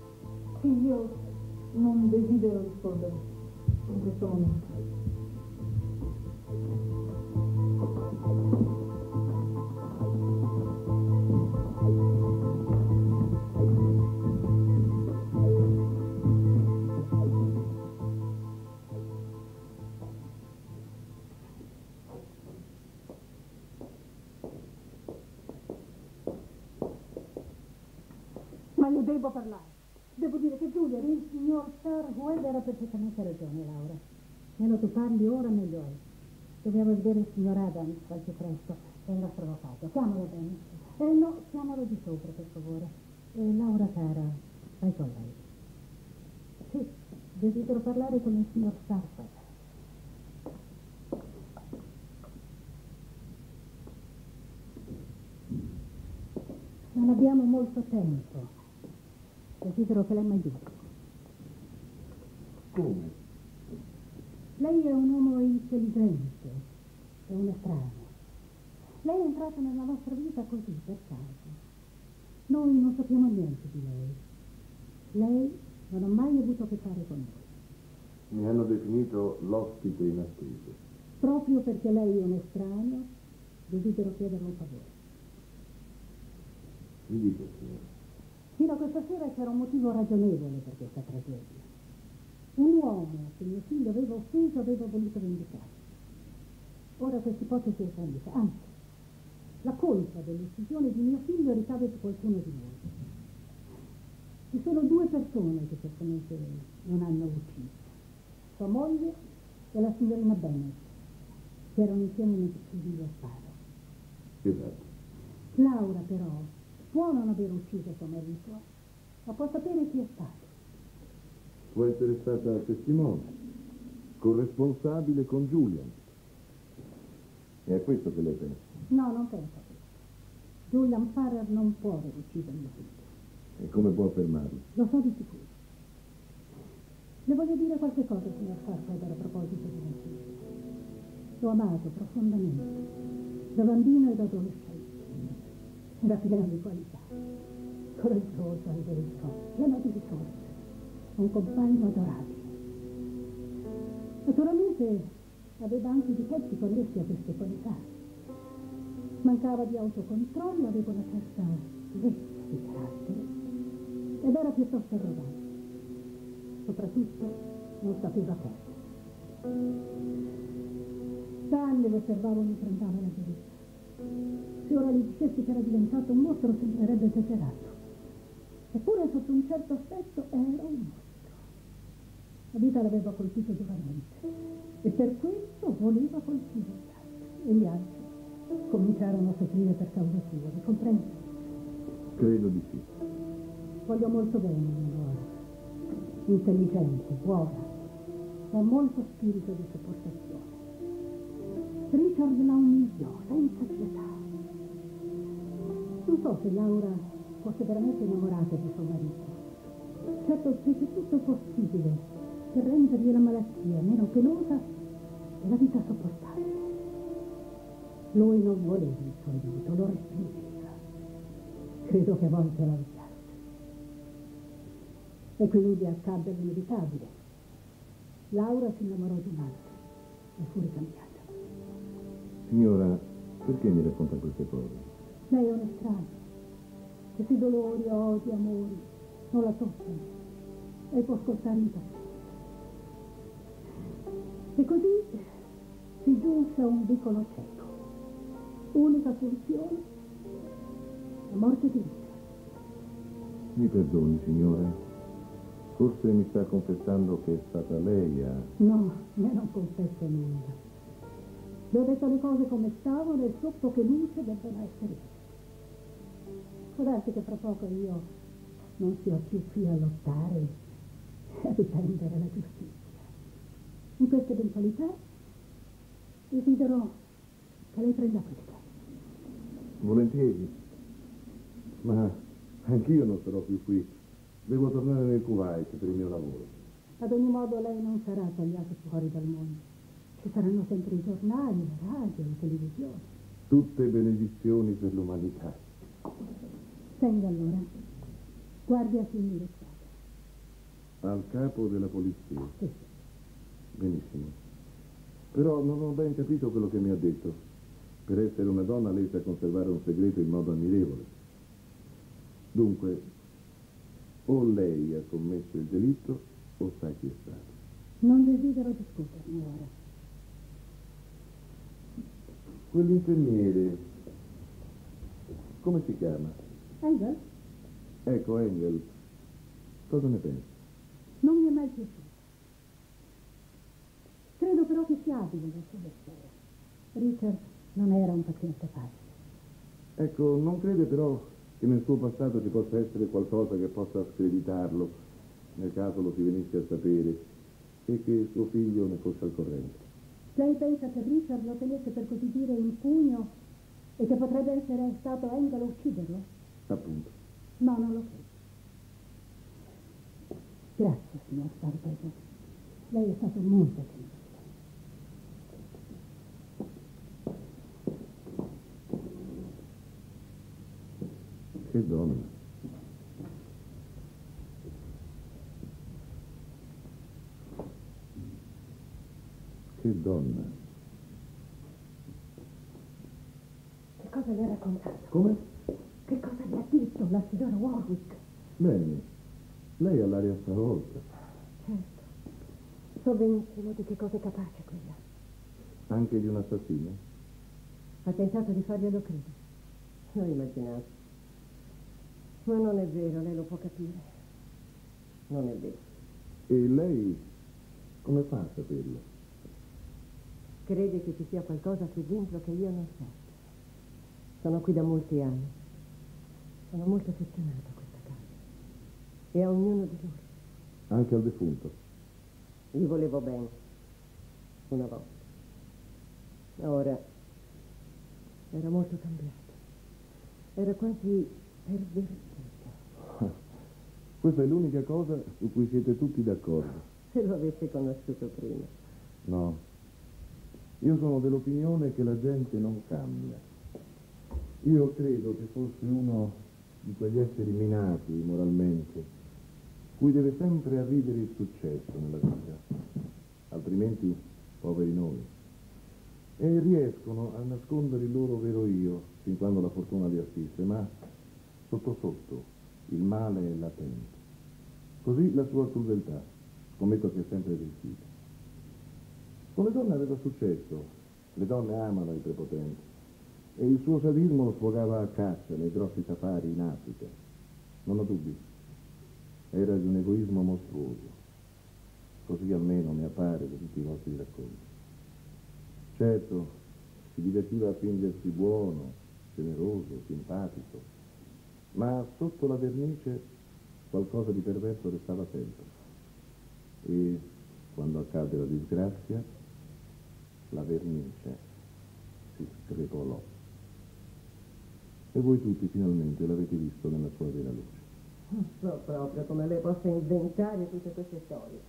Sì, io non desidero rispondere in questo momento. Devo parlare. Devo dire che Giulia, il signor Starkweather ha perfettamente ragione, Laura. Meno tu parli ora, meglio è. Dobbiamo vedere il signor Adams più presto. È il nostro avvocato. Chiamalo bene. Eh no, chiamalo di sopra, per favore. E Laura cara, vai con lei. Sì. Desidero parlare con il signor Starford. Non abbiamo molto tempo. Desidero che lei mi aiuti. Come? Lei è un uomo intelligente, è un estraneo. Lei è entrato nella nostra vita così, per caso. Noi non sappiamo niente di lei. Lei non ha mai avuto a che fare con noi. Mi hanno definito l'ospite inatteso. Proprio perché lei è un estraneo, desidero chiederle un favore. Mi dica, signora. Fino a questa sera c'era un motivo ragionevole per questa tragedia. Un uomo che mio figlio aveva offeso aveva voluto vendicare. Ora questa ipotesi è fallita, anzi, la colpa dell'uccisione di mio figlio ricade su qualcuno di noi. Ci sono due persone che certamente non hanno ucciso. Sua moglie e la signorina Bennett, che erano insieme nel fusillo a sparo. Esatto. Laura però può non aver ucciso suo marito, ma può sapere chi è stato. Può essere stata testimone, corresponsabile con Julian. E è questo che lei pensa? No, non penso. Julian Farrer non può aver ucciso mio figlio. E come può affermarlo? Lo so di sicuro. Le voglio dire qualche cosa, signor Farfader, a proposito di mio figlio. L'ho amato profondamente, da bambino e da adolescente. Era pieno di qualità, coraggioso, allegro, pieno di risorse, un compagno adorabile. Naturalmente aveva anche difetti connessi a queste qualità. Mancava di autocontrollo, aveva una certa durezza di carattere ed era piuttosto arrogante. Soprattutto non sapeva perdere. Da anni lo osservavo mentre andava alla verità. Se ora gli dicessi che era diventato un mostro sembrerebbe esagerato. Eppure sotto un certo aspetto era un mostro. La vita l'aveva colpito duramente e per questo voleva colpire gli altri. E gli altri cominciarono a soffrire per causa sua, mi comprende? Credo di sì. Voglio molto bene Eleonora. Intelligente, buona, ha molto spirito di sopportazione. Richard la umiliò senza pietà. Non so se Laura fosse veramente innamorata di suo marito. Certo fece tutto il possibile per rendergli la malattia meno penosa e la vita sopportabile. Lui non voleva il suo aiuto, lo respingeva. Credo che a volte lo odiasse. E quindi accadde l'inevitabile. Laura si innamorò di un altro e fu ricambiata. Signora, perché mi racconta queste cose? Lei è un estraneo. Questi dolori, odi, amori non la toccano e può ascoltare impazzire. E così si giunse a un vicolo cieco. Unica soluzione, la morte di Richard. Mi perdoni, signore. Forse mi sta confessando che è stata lei a... No, io non confesso nulla. Le ho detto le cose come stavano e sotto che luce debbano essere. Può darsi che fra poco io non sia più qui a lottare e a difendere la giustizia. In questa eventualità desidero che lei prenda questa. Volentieri. Ma anch'io non sarò più qui. Devo tornare nel Kuwait per il mio lavoro. Ad ogni modo lei non sarà tagliato fuori dal mondo. Ci saranno sempre i giornali, la radio, la televisione. Tutte benedizioni per l'umanità. Tenga allora. Guardi a finire qua. Al capo della polizia. Sì. Benissimo. Però non ho ben capito quello che mi ha detto. Per essere una donna lei sa conservare un segreto in modo ammirevole. Dunque, o lei ha commesso il delitto o sa chi è stato. Non desidero discuterne ora. Quell'infermiere, come si chiama? Engel Ecco, Engel. Cosa ne pensi? non mi è mai piaciuto. Credo però che sia abile nel suo mestiere. Richard non era un paziente facile. Ecco, non crede però che nel suo passato ci possa essere qualcosa che possa screditarlo nel caso lo si venisse a sapere, e che suo figlio ne fosse al corrente. Lei pensa che Richard lo tenesse per così dire in pugno e che potrebbe essere stato Engel a ucciderlo? Appunto. No, non lo credo. Grazie, signor Starpeter. Lei è stato molto gentile. Che donna. Che donna. Che cosa le ha raccontato? Come? La signora Warwick? Bene. Lei ha l'aria stravolta. Certo. So benissimo di che cosa è capace quella. Anche di un assassino? Ha tentato di farglielo credere. L'ho immaginato. Ma non è vero, lei lo può capire. Non è vero. E lei come fa a saperlo? Crede che ci sia qualcosa qui dentro che io non so. Sono qui da molti anni. Sono molto affezionata a questa casa. E a ognuno di loro. Anche al defunto? Gli volevo bene. Una volta. Ora era molto cambiato. Era quasi pervertito. <laughs> Questa è l'unica cosa su cui siete tutti d'accordo. Se lo avesse conosciuto prima. No. Io sono dell'opinione che la gente non cambia. Io credo che fosse uno di quegli esseri minati moralmente, cui deve sempre arrivere il successo nella vita, altrimenti poveri noi. E riescono a nascondere il loro vero io, fin quando la fortuna li assiste, ma sotto sotto il male è latente. Così la sua crudeltà, scommetto che è sempre esistita. Con le donne aveva successo, le donne amano i prepotenti e il suo sadismo lo sfogava a caccia nei grossi safari in Africa. Non ho dubbi, era di un egoismo mostruoso, così almeno mi appare da tutti i vostri racconti. Certo, si divertiva a fingersi buono, generoso, simpatico, ma sotto la vernice qualcosa di perverso restava sempre. E quando accade la disgrazia, la vernice si screpolò. E voi tutti finalmente l'avete visto nella sua vera luce. Non so proprio come lei possa inventare tutte queste storie.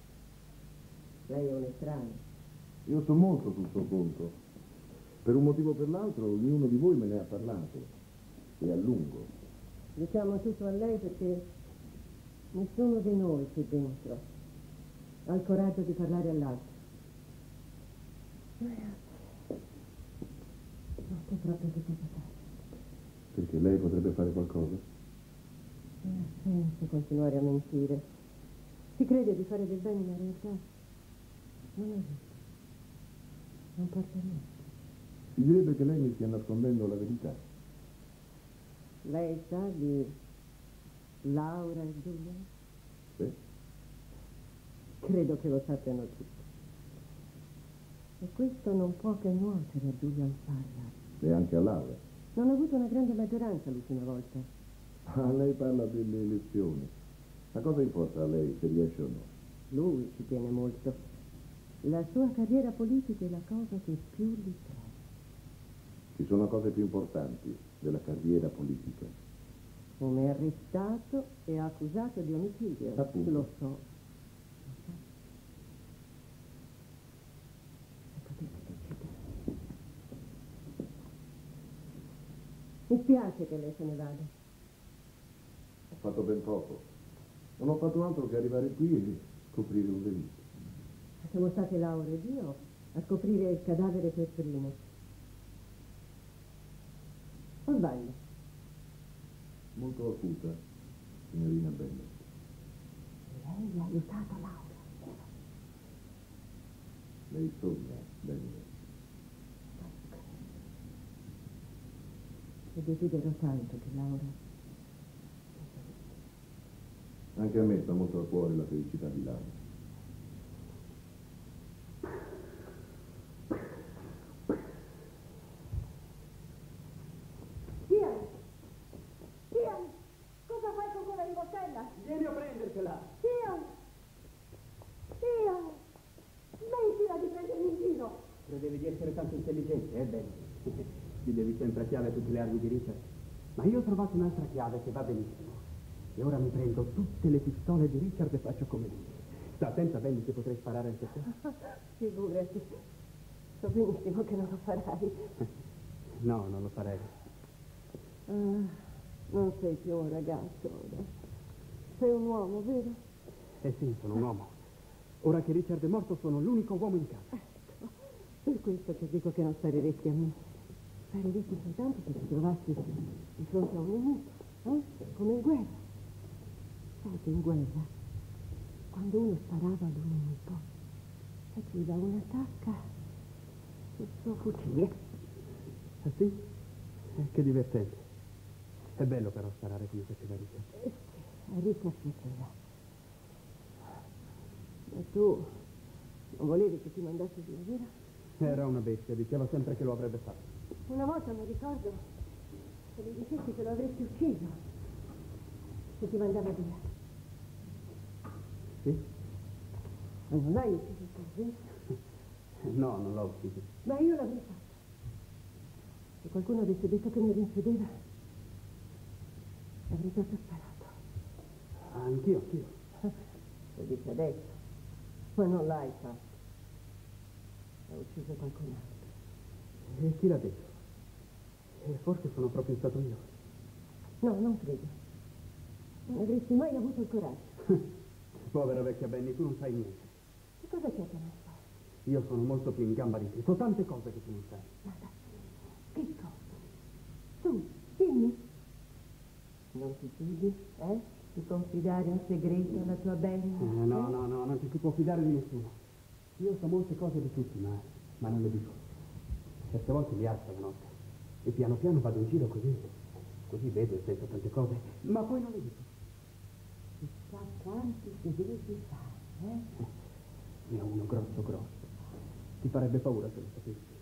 Lei è un estraneo. Io so molto sul suo conto. Per un motivo o per l'altro, ognuno di voi me ne ha parlato. E a lungo. Diciamo tutto a lei perché nessuno di noi qui dentro ha il coraggio di parlare all'altro. Ragazzi, non so proprio che cosa. Perché lei potrebbe fare qualcosa? Ha senso continuare a mentire. Si crede di fare del bene, ma in realtà non è vero. Non porta a niente. Si direbbe che lei mi stia nascondendo la verità. Lei sa di Laura e Giulia? Beh, Credo che lo sappiano tutti. E questo non può che nuocere a Giulia Farra. e anche a Laura. Non ha avuto una grande maggioranza l'ultima volta. Ah, lei parla delle elezioni. Ma cosa importa a lei se riesce o no? Lui ci tiene molto. La sua carriera politica è la cosa che più gli preme. Ci sono cose più importanti della carriera politica. Come arrestato e accusato di omicidio. Appunto. Lo so. Lo sa. Se potessi uccidere. Mi spiace che lei se ne vada. Ho fatto ben poco. Non ho fatto altro che arrivare qui e scoprire un delitto. Siamo stati Laura ed io a scoprire il cadavere per primo. O sbaglio? Molto acuta, signorina Bennett. Lei ha aiutato Laura. Lei sogna, Bennett. E desidero tanto che Laura... Anche a me sta molto a cuore la felicità di Laura. Vieni a prendertela! Io! Io! Smettila di prendermi in giro! Credevi di essere tanto intelligente, eh, Benny? Ti devi sempre a chiave tutte le armi di Richard. Ma io ho trovato un'altra chiave che va benissimo. E ora mi prendo tutte le pistole di Richard e faccio come lui. Sta attenta, Benny, che potrei sparare anche a te. <laughs> Figurati. So benissimo che non lo farai. <laughs> No, non lo farei. Ah, non sei più un ragazzo ora. Sei un uomo, vero? Eh sì, sono un uomo. Ora che Richard è morto, sono l'unico uomo in casa. Ecco, per questo che dico che non spariresti a me. Spariresti soltanto se ti trovassi di fronte a un nemico, eh? Come in guerra. Sai che in guerra, quando uno sparava ad un nemico, faceva una tacca sul suo fucile. Ah sì? Eh, che divertente. È bello però sparare come faceva Richard. Eh sì, a Richard piaceva. Ma tu non volevi che ti mandassi via, vero? Era una bestia, diceva sempre che lo avrebbe fatto. Una volta mi ricordo che gli dicessi che lo avresti ucciso se ti mandava via. Sì? Ma non l'hai ucciso vero? No, non l'ho ucciso. Ma io l'avrei fatto. Se qualcuno avesse detto che mi rinchiudeva, avrei proprio sparato. Ah, anch'io, anch'io. <laughs> Lo dici adesso, ma non l'hai fatto. Ha ucciso qualcun altro. E chi l'ha detto? E forse sono proprio stato io. No, non credo. Non avresti mai avuto il coraggio. <laughs> Povera vecchia Benny, tu non sai niente. Che cosa c'è che non sai? Io sono molto più in gamba di te. So tante cose che tu non sai. Ma che cosa? Tu, dimmi. Non ti fidi, eh? Di confidare un segreto alla tua Benny? Eh, no, no, no, non ti si può fidare di nessuno. Io so molte cose di tutti, ma, ma non le dico. Certe volte mi alzo la notte e piano piano vado in giro così. Così vedo e sento tante cose, ma poi non le dico. Chissà quanti segreti sai, eh? Ne ho uno grosso grosso. Ti farebbe paura se lo sapessi.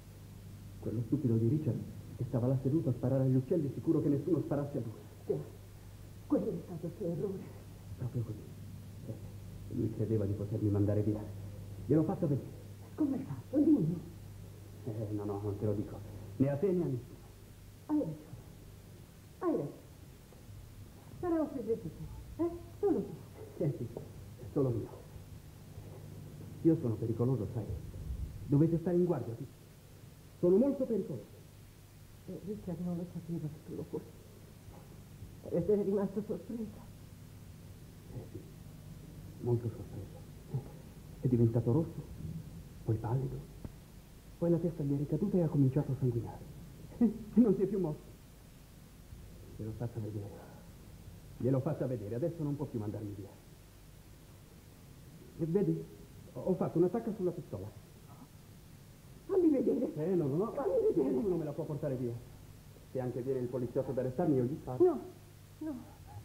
Quello stupido di Richard che stava là seduto a sparare agli uccelli, sicuro che nessuno sparasse a lui. Già, quello è stato il suo errore. Proprio così. Eh, lui credeva di potermi mandare via. Gliel'ho fatto vedere. Come hai fatto? Dimmi. Eh, no, no, non te lo dico. Né a te né a nessuno. Hai ragione. Hai ragione. Sarà un segreto tuo, eh? Solo tu. Eh è solo mio. Io sono pericoloso, sai. Dovete stare in guardia tutti. Sono molto pericoloso. E Richard non lo sapeva che tu lo fossi. Deve essere rimasto sorpreso. Eh sì, molto sorpreso. È diventato rosso, poi pallido, poi la testa gli è ricaduta e ha cominciato a sanguinare. <laughs> Non si è più mosso. Gliel'ho fatta vedere. Gliel'ho fatta vedere, adesso non può più mandarmi via. E vedi, ho fatto un'attacca sulla pistola. Fammi vedere. Eh, no, no, no. Fammi vedere. Nessuno non me la può portare via. Se anche viene il poliziotto ad arrestarmi, io gli sparo. No, no,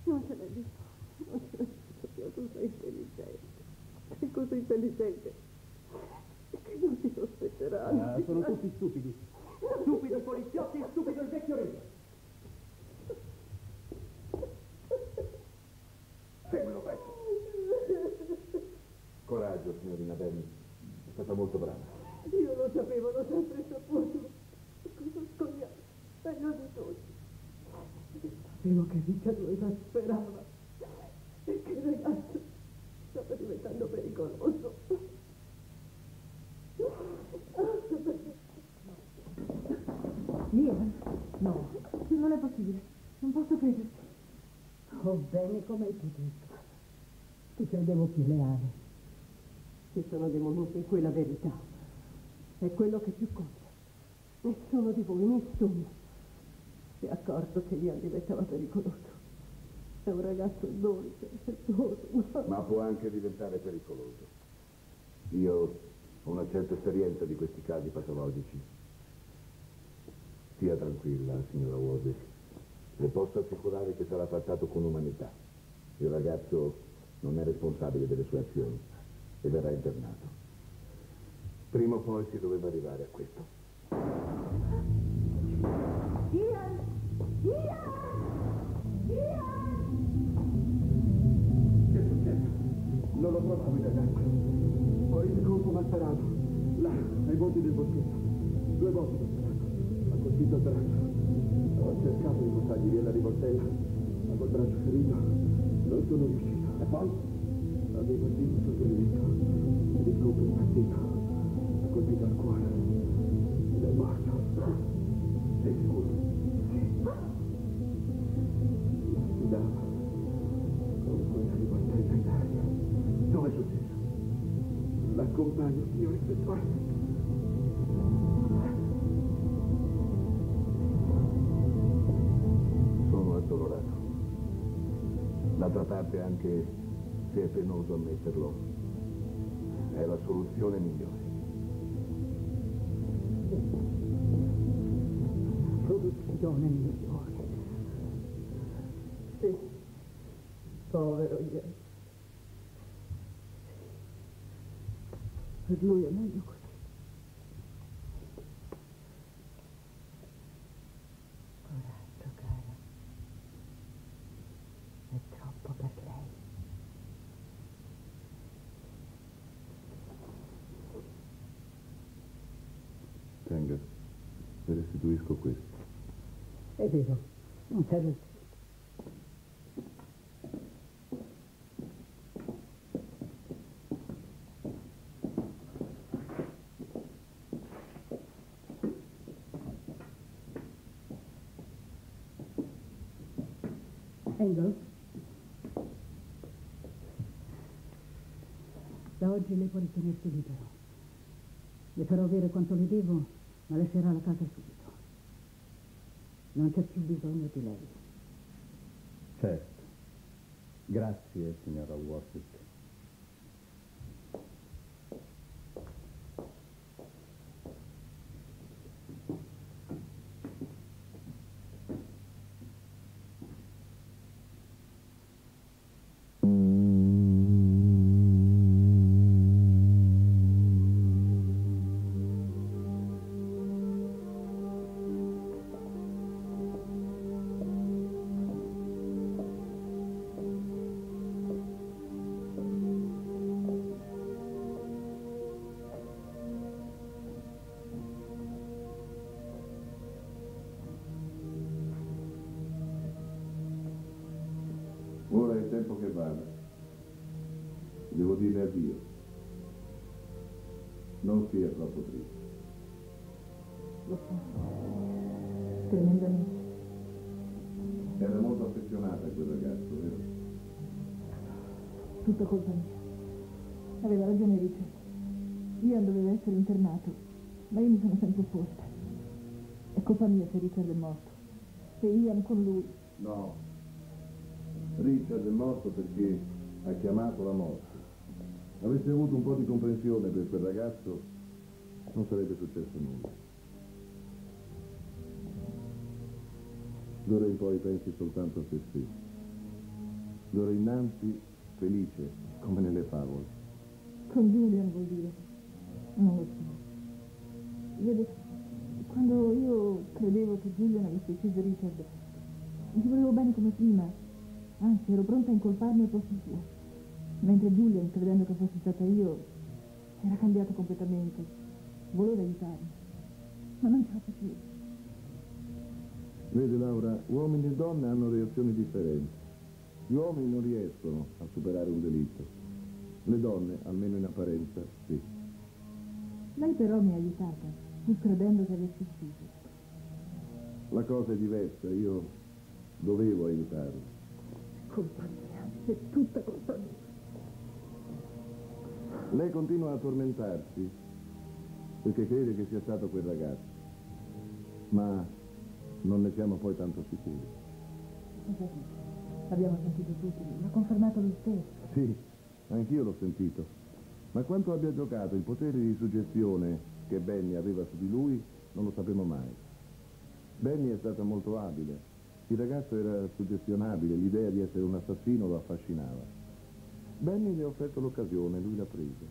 non ce l'hai detto. Non ce l'hai detto che tu sei intelligente. Sei così intelligente. Che non si sospetteranno. Ah, sono tutti stupidi. Stupidi i poliziotti e stupido il vecchio re. Seguilo, Pecco. Coraggio, signorina Benny. È stata molto brava. Io lo sapevo, l'ho sempre saputo. Cosa scogliato. Meglio di tutti. Sapevo che Richard lo esasperava. E che il ragazzo stava diventando pericoloso. Ian? No, non è possibile. Non posso crederci. Oh, bene, come hai potuto? Ti credevo più leale. Ci sono dei momenti in cui la verità è quello che più conta. Nessuno di voi, nessuno, si è accorto che Ian diventava pericoloso. È un ragazzo dolce, affettuoso. Ma può anche diventare pericoloso. Io ho una certa esperienza di questi casi patologici. Stia tranquilla, signora Warwick. Le posso assicurare che sarà trattato con umanità. Il ragazzo non è responsabile delle sue azioni e verrà internato. Prima o poi si doveva arrivare a questo. Ian! Ian! Ian! Che è successo? Non lo trovavo il ragazzo. Poi il colpo sparato. Là, ai bordi del boschetto. Due volte colpito il. Ho cercato di buttargli via la rivoltella, ma col braccio ferito non sono riuscito. E poi? Avevo il sotto il letto. Il scopo è partito. Ha colpito al cuore. Ed è morto. Sei sicuro? Sì. Mi sfidava con quella rivoltella in aria. Dove è successo? L'accompagno, signor ispettore. D'altra parte, anche se è penoso ammetterlo, è la soluzione migliore. Soluzione migliore. Sì. Povero Ian. Per lui è meglio così. Coraggio, cara. È troppo per lei. Tenga, le restituisco questo. Vero, non più. Engel? Da oggi lei può ritenersi libero. Le farò avere quanto le devo, ma lascerà la casa subito. Non c'è più bisogno di lei. Certo. Grazie, signora Warwick. Tutta colpa mia. Aveva ragione Richard. Ian doveva essere internato, ma io mi sono sempre opposta. È colpa mia se Richard è morto. Se Ian con lui. No. Richard è morto perché ha chiamato la morte. Avesse avuto un po' di comprensione per quel ragazzo, non sarebbe successo nulla. D'ora in poi pensi soltanto a se stesso. D'ora innanzi felice, come nelle favole. Con Julian vuol dire. Non lo so. Vede, quando io credevo che Julian avesse ucciso Richard, gli volevo bene come prima. Anzi, ero pronta a incolparmi al posto suo. Mentre Julian, credendo che fossi stata io, era cambiato completamente. Voleva aiutarmi. Ma non ce la facevo. Vede Laura, uomini e donne hanno reazioni differenti. Gli uomini non riescono a superare un delitto. Le donne, almeno in apparenza, sì. Lei però mi ha aiutata, pur credendo che avessi ucciso. La cosa è diversa, io dovevo aiutarla. Colpa mia, è tutta colpa mia. Lei continua a tormentarsi perché crede che sia stato quel ragazzo, ma non ne siamo poi tanto sicuri. Dice? L'abbiamo sentito tutti, l'ha confermato lui stesso. Sì, anch'io l'ho sentito. Ma quanto abbia giocato il potere di suggestione che Benny aveva su di lui, non lo sapremo mai. Benny è stata molto abile. Il ragazzo era suggestionabile, l'idea di essere un assassino lo affascinava. Benny le ha offerto l'occasione, lui l'ha presa.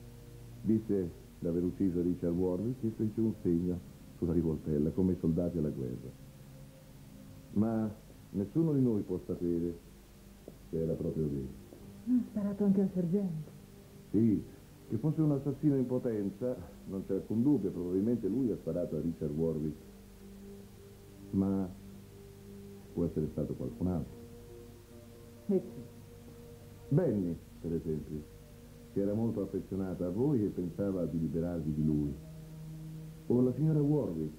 Disse di aver ucciso Richard Warwick e fece un segno sulla rivoltella, come i soldati alla guerra. Ma nessuno di noi può sapere era proprio vero. Ha sparato anche al sergente. Sì, Che fosse un assassino in potenza, non c'è alcun dubbio, probabilmente lui ha sparato a Richard Warwick. Ma può essere stato qualcun altro. E chi? Benny, per esempio, che era molto affezionata a voi e pensava di liberarvi di lui. O la signora Warwick,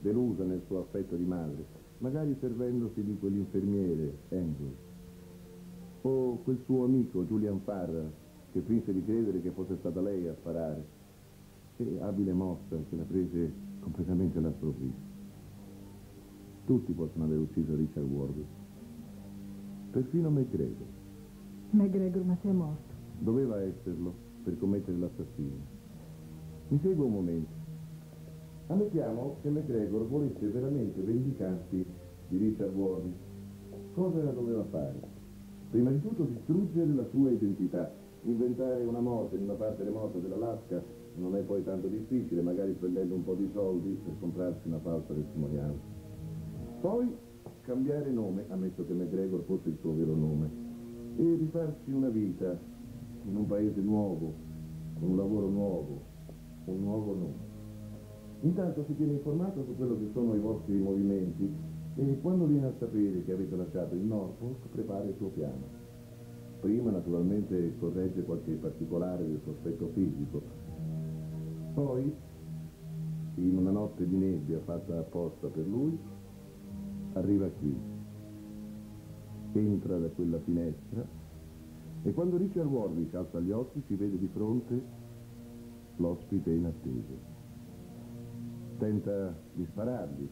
delusa nel suo affetto di madre, magari servendosi di quell'infermiere, Andrew. O quel suo amico, Julian Farr, che finse di credere che fosse stata lei a sparare. E abile mossa che la prese completamente alla sprovvista. Tutti possono aver ucciso Richard Warwick. Perfino McGregor. McGregor, ma è morto. Doveva esserlo per commettere l'assassinio. Mi segua un momento. Ammettiamo che McGregor volesse veramente vendicarsi di Richard Warwick. Cosa doveva fare? Prima di tutto distruggere la sua identità. Inventare una morte in una parte remota dell'Alaska non è poi tanto difficile, magari spendendo un po' di soldi per comprarsi una falsa testimonianza. Poi cambiare nome, ammesso che McGregor fosse il suo vero nome, e rifarsi una vita in un paese nuovo, con un lavoro nuovo, un nuovo nome. Intanto si tiene informato su quello che sono i vostri movimenti e quando viene a sapere che avete lasciato il Norfolk prepara il suo piano. Prima naturalmente corregge qualche particolare del suo aspetto fisico. Poi, in una notte di nebbia fatta apposta per lui, arriva qui. Entra da quella finestra e quando Richard Warwick alza gli occhi si vede di fronte l'ospite in attesa. Tenta di sparargli,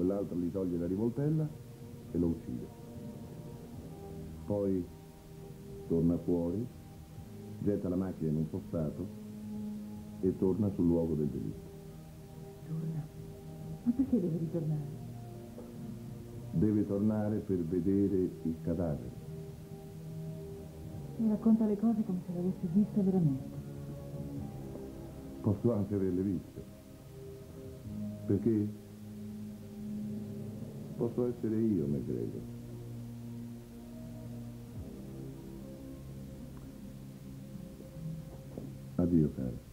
quell'altro gli toglie la rivoltella e lo uccide. Poi torna fuori, getta la macchina in un fossato e torna sul luogo del delitto. Torna. Ma perché deve ritornare? Deve tornare per vedere il cadavere. Mi racconta le cose come se le avessi viste veramente. Posso anche averle viste. Perché posso essere io, McGregor. Addio, caro.